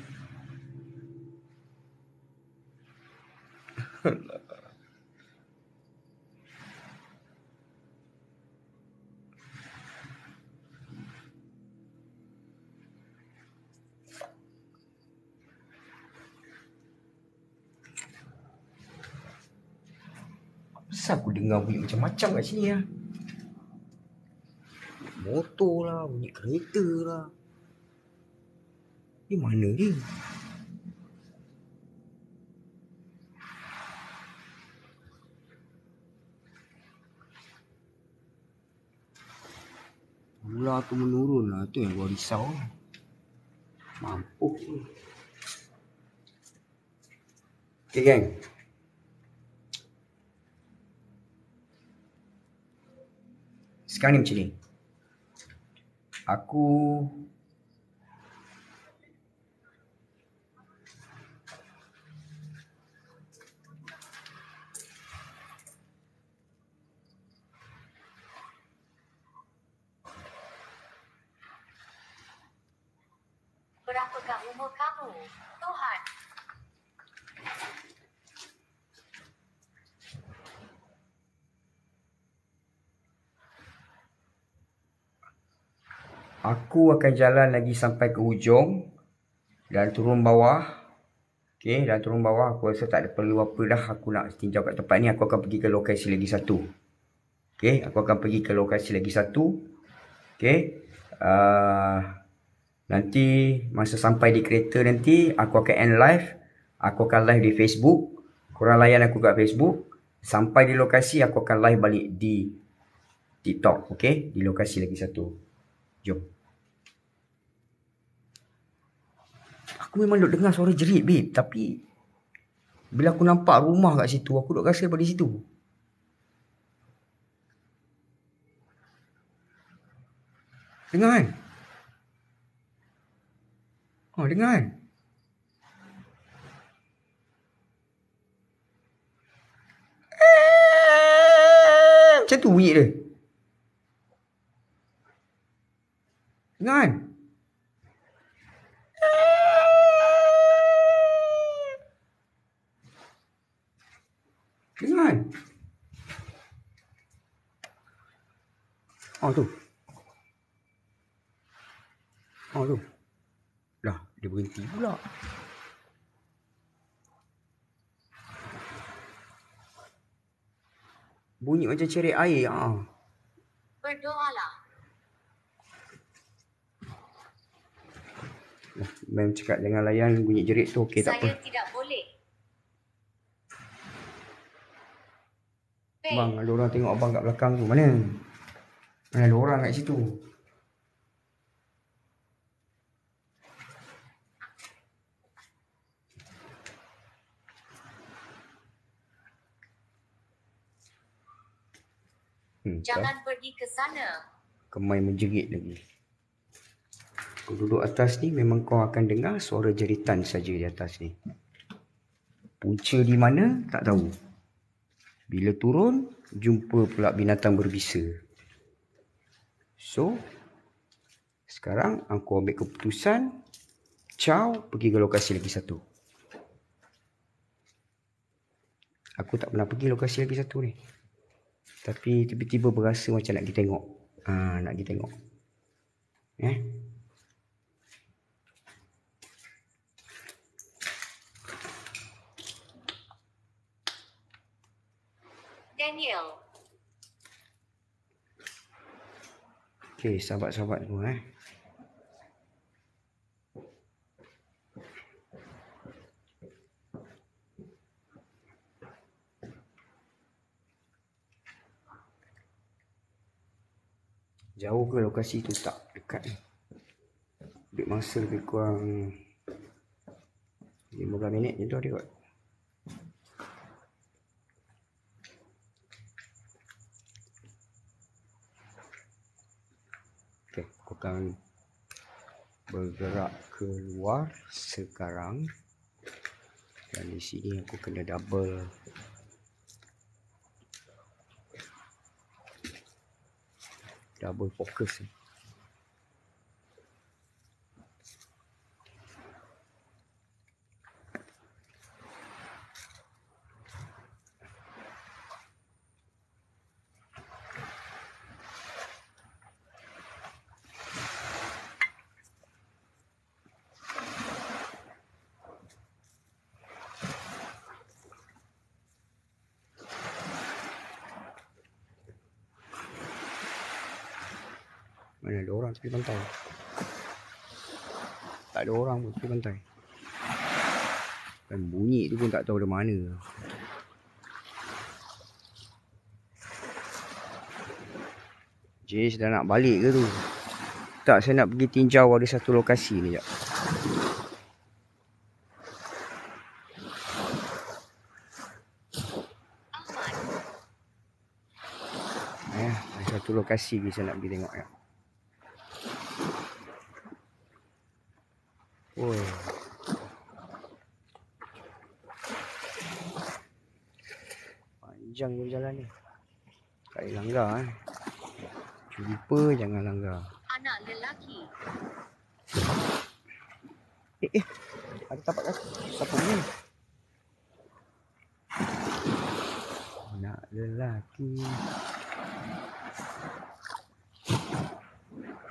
Kenapa aku dengar bunyi macam-macam kat sini ya? Motor lah, bunyi kereta lah. Ni mana ni? Ular tu menurun lah. Tu yang gua risau. Mampus ni. Okay, gang. Sekarang ni macam ni. Aku Berapakah umur kamu? Tuhan. Aku akan jalan lagi sampai ke hujung dan turun bawah. Okey, dan turun bawah aku rasa tak ada perlu apa dah aku nak tinjau kat tempat ni. Aku akan pergi ke lokasi lagi satu. Okey, aku akan pergi ke lokasi lagi satu. Okey. Uh, nanti masa sampai di kereta nanti aku akan end live. Aku akan live di Facebook. Korang layan aku kat Facebook. Sampai di lokasi aku akan live balik di TikTok. Okey, di lokasi lagi satu. Jom. Aku memang duk dengar suara jerit, babe. Tapi, bila aku nampak rumah kat situ, aku duk rasa daripada situ. Dengar kan? Oh, dengar kan? Macam tu bunyi dia. Dengar kan? Dengar kan? Oh tu. Oh tu. Dah, dia berhenti pula. Bunyi macam cerik air. Ah. Berdoalah. Mem cakap jangan layan bunyi jerit tu. Okey tak Saya apa. tidak boleh. Pay. Bang, ada orang tengok abang kat belakang tu. Mana? Mana ada orang kat situ? Hmm, tak. Jangan pergi ke sana. Kemai menjerit lagi. Kau duduk atas ni memang kau akan dengar suara jeritan saja di atas ni. Punca di mana tak tahu. Bila turun jumpa pula binatang berbisa. So sekarang aku ambil keputusan Chow pergi ke lokasi lagi satu. Aku tak pernah pergi lokasi lagi satu ni. Tapi tiba-tiba berasa macam nak pergi tengok. Ha, nak pergi tengok. Eh? Daniel. Okey, sahabat-sahabat semua eh. Jauh ke lokasi tu tak dekat ni. Ambil masa lebih kurang 15 minit je tu ada kot. Okay, aku akan bergerak keluar sekarang. Dan di sini aku kena double. Double focus. ni Mana ada orang tepi pantai. Tak ada orang pun tepi pantai. Dan bunyi tu pun tak tahu dari mana. Jace dah nak balik ke tu? Tak, saya nak pergi tinjau ada satu lokasi ni jap. Lokasi ni saya nak pergi tengok ya. Panjang je jalan ni. Tak boleh langgar eh. Jumpa jangan langgar. anak lelaki. Eh eh. Ada tapak kaki. Siapa ni? Anak lelaki.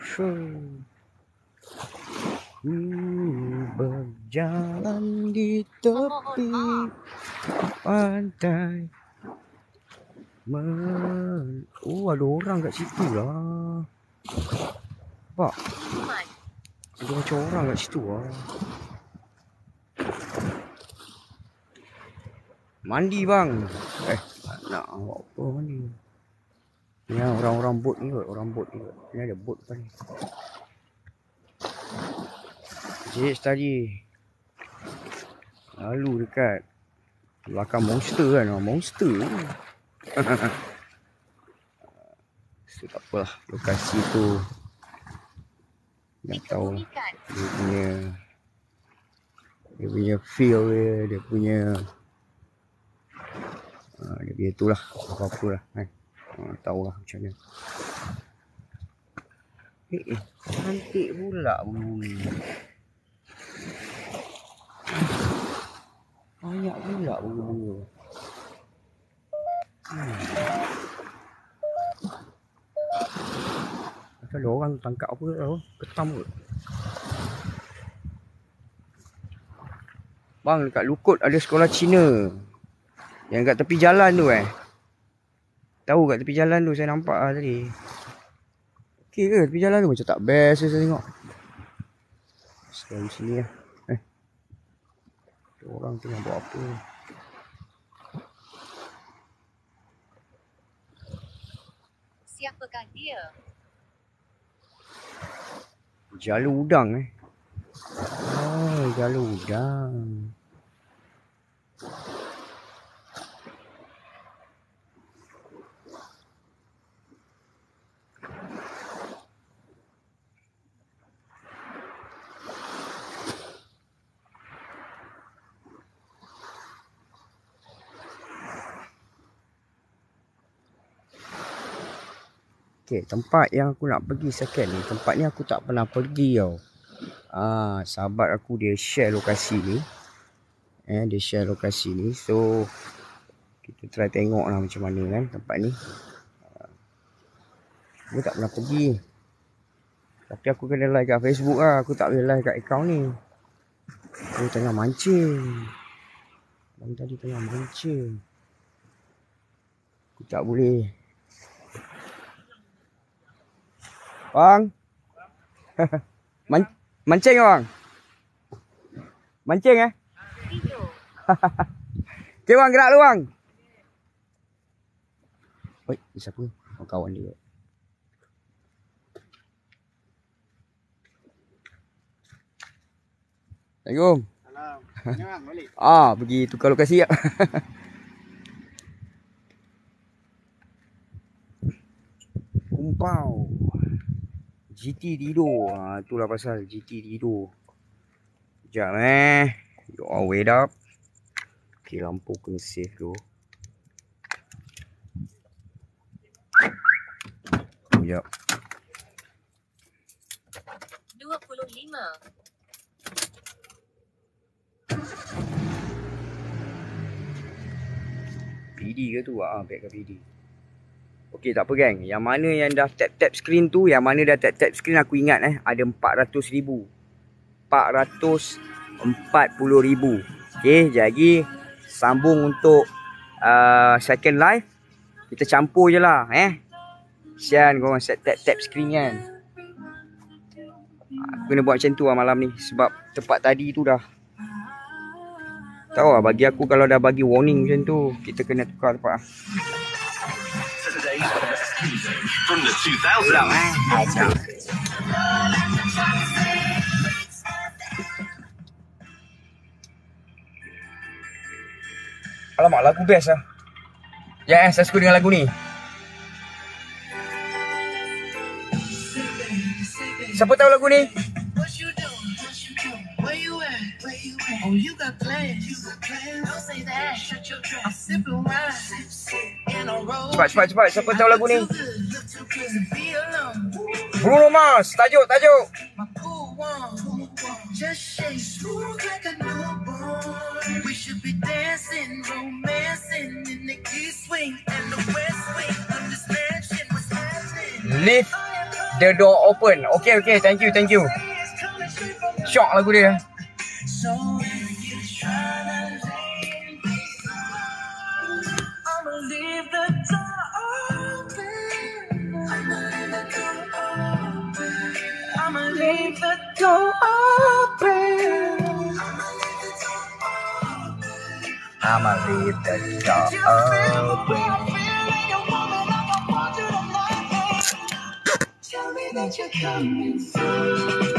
Shoo. Hmm, berjalan di tepi pantai. Men... Oh, ada orang kat situ lah. Ahmad, Ada macam orang kat situ lah. Mandi bang. Eh, nak awak apa mandi. Ni orang-orang bot ni kot. Orang bot ni kot. Ni ada bot depan ni. Jis tadi. Lalu dekat. Belakang monster kan. Monster ni. so, tak apalah. Lokasi tu. Tak tahu lah dia punya dia punya feel dia dia punya uh, dia punya tu lah apa-apa lah kan uh, tahu lah macam mana eh, eh cantik pula bulu ni banyak pula bulu-bulu hmm. Ada orang tangkap apa tau Ketam ke Bang dekat Lukut ada sekolah Cina. Yang kat tepi jalan tu eh. Tahu kat tepi jalan tu saya nampak lah tadi. Okey ke tepi jalan tu? Macam tak best saya tengok. Sekarang sini lah Ada orang tengah buat apa. Siapakah dia? Jalur udang eh? Oh jalur udang Okay, tempat yang aku nak pergi second ni, tempat ni aku tak pernah pergi tau. Ah, sahabat aku dia share lokasi ni. Eh, dia share lokasi ni. So, kita try tengok lah macam mana kan tempat ni. Ah, Aku tak pernah pergi. Tapi aku kena like kat Facebook lah. Aku tak boleh like kat account ni. Aku tengah mancing. Abang tadi tengah mancing. Aku tak boleh Bang. Man mancing ke bang? Mancing eh? Okey bang, gerak lu bang. Oi, ni siapa? Oh, kawan dia. Assalamualaikum. Salam. Jangan balik. Ah, pergi tukar lokasi ya. Kumpau. GT tidur. Ha, itulah pasal GT tidur. Sekejap eh. You all wait up. Okay, lampu kena save dulu. Sekejap. 25. PD ke tu? Ah, back ke PD. Okey, tak apa geng. Yang mana yang dah tap-tap screen tu, yang mana dah tap-tap screen aku ingat eh, ada 400,000. 440,000. Okey, jadi sambung untuk uh, second live. Kita campur je lah eh. Sian korang set tap-tap screen kan. Aku kena buat macam tu lah malam ni. Sebab tempat tadi tu dah Tahu lah bagi aku kalau dah bagi warning macam tu Kita kena tukar tempat lah From the 2000s. Ulang eh Ajak Alamak lagu best lah Ya eh saya suka dengan lagu ni Siapa tahu lagu ni? Oh, you got plans. Don't say that. Shut your trap. I'm sipping wine. In a row. Cepat cepat cepat Siapa tahu lagu ni? Bruno Mars Tajuk tajuk My cool one. Just shake smooth like a newborn. We should be dancing, romancing in the east wing and the west wing of this mansion. What's happening? Leave the door open Okay okay thank you thank you Shock lagu dia So if you try to leave me, I'ma leave the door open. I'ma leave the door open. I'ma leave the door open. I'ma leave the door You feel the open way I feel in your woman like I want you tonight. Tell me that you're coming Ooh,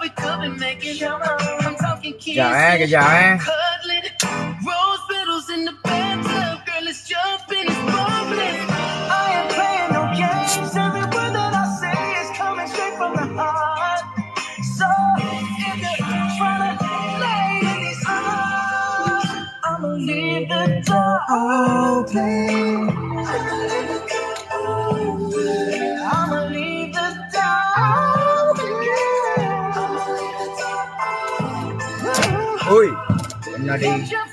we could be making. I'm talking kisses, Kejap eh kejap eh door open. I'ma leave the door open. I'ma leave the door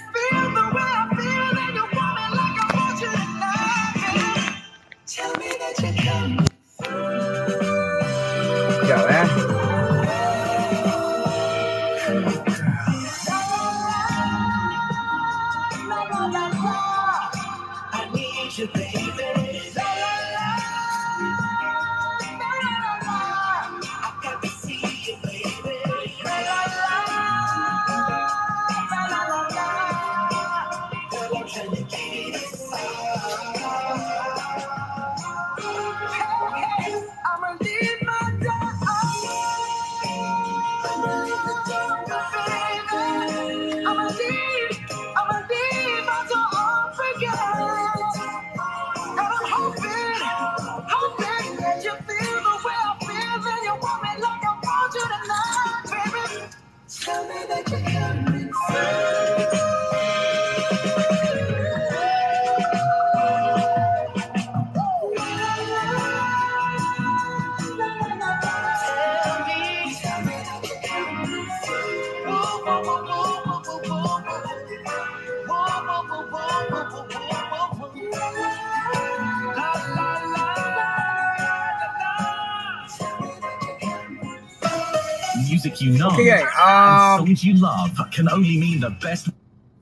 Okay guys um, songs you love can only mean the best.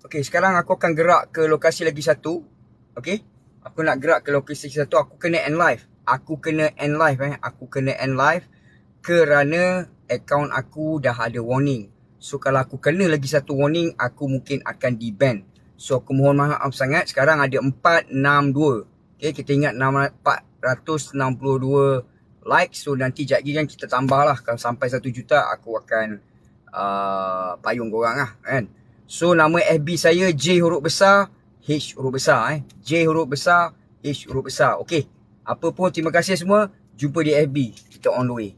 Okay sekarang aku akan gerak ke lokasi lagi satu. Okay? Aku nak gerak ke lokasi lagi satu. Aku kena end live. Aku kena end live eh. Aku kena end live Kerana Account aku dah ada warning. So kalau aku kena lagi satu warning Aku mungkin akan di ban So aku mohon maaf sangat. Sekarang ada 462. Okay, kita ingat 6 462 like. So nanti sekejap lagi kan kita tambah lah. Kalau sampai 1 juta aku akan uh, payung korang lah kan. So nama FB saya J huruf besar H huruf besar eh. J huruf besar H huruf besar. Okay. Apa pun terima kasih semua. Jumpa di FB. Kita on the way.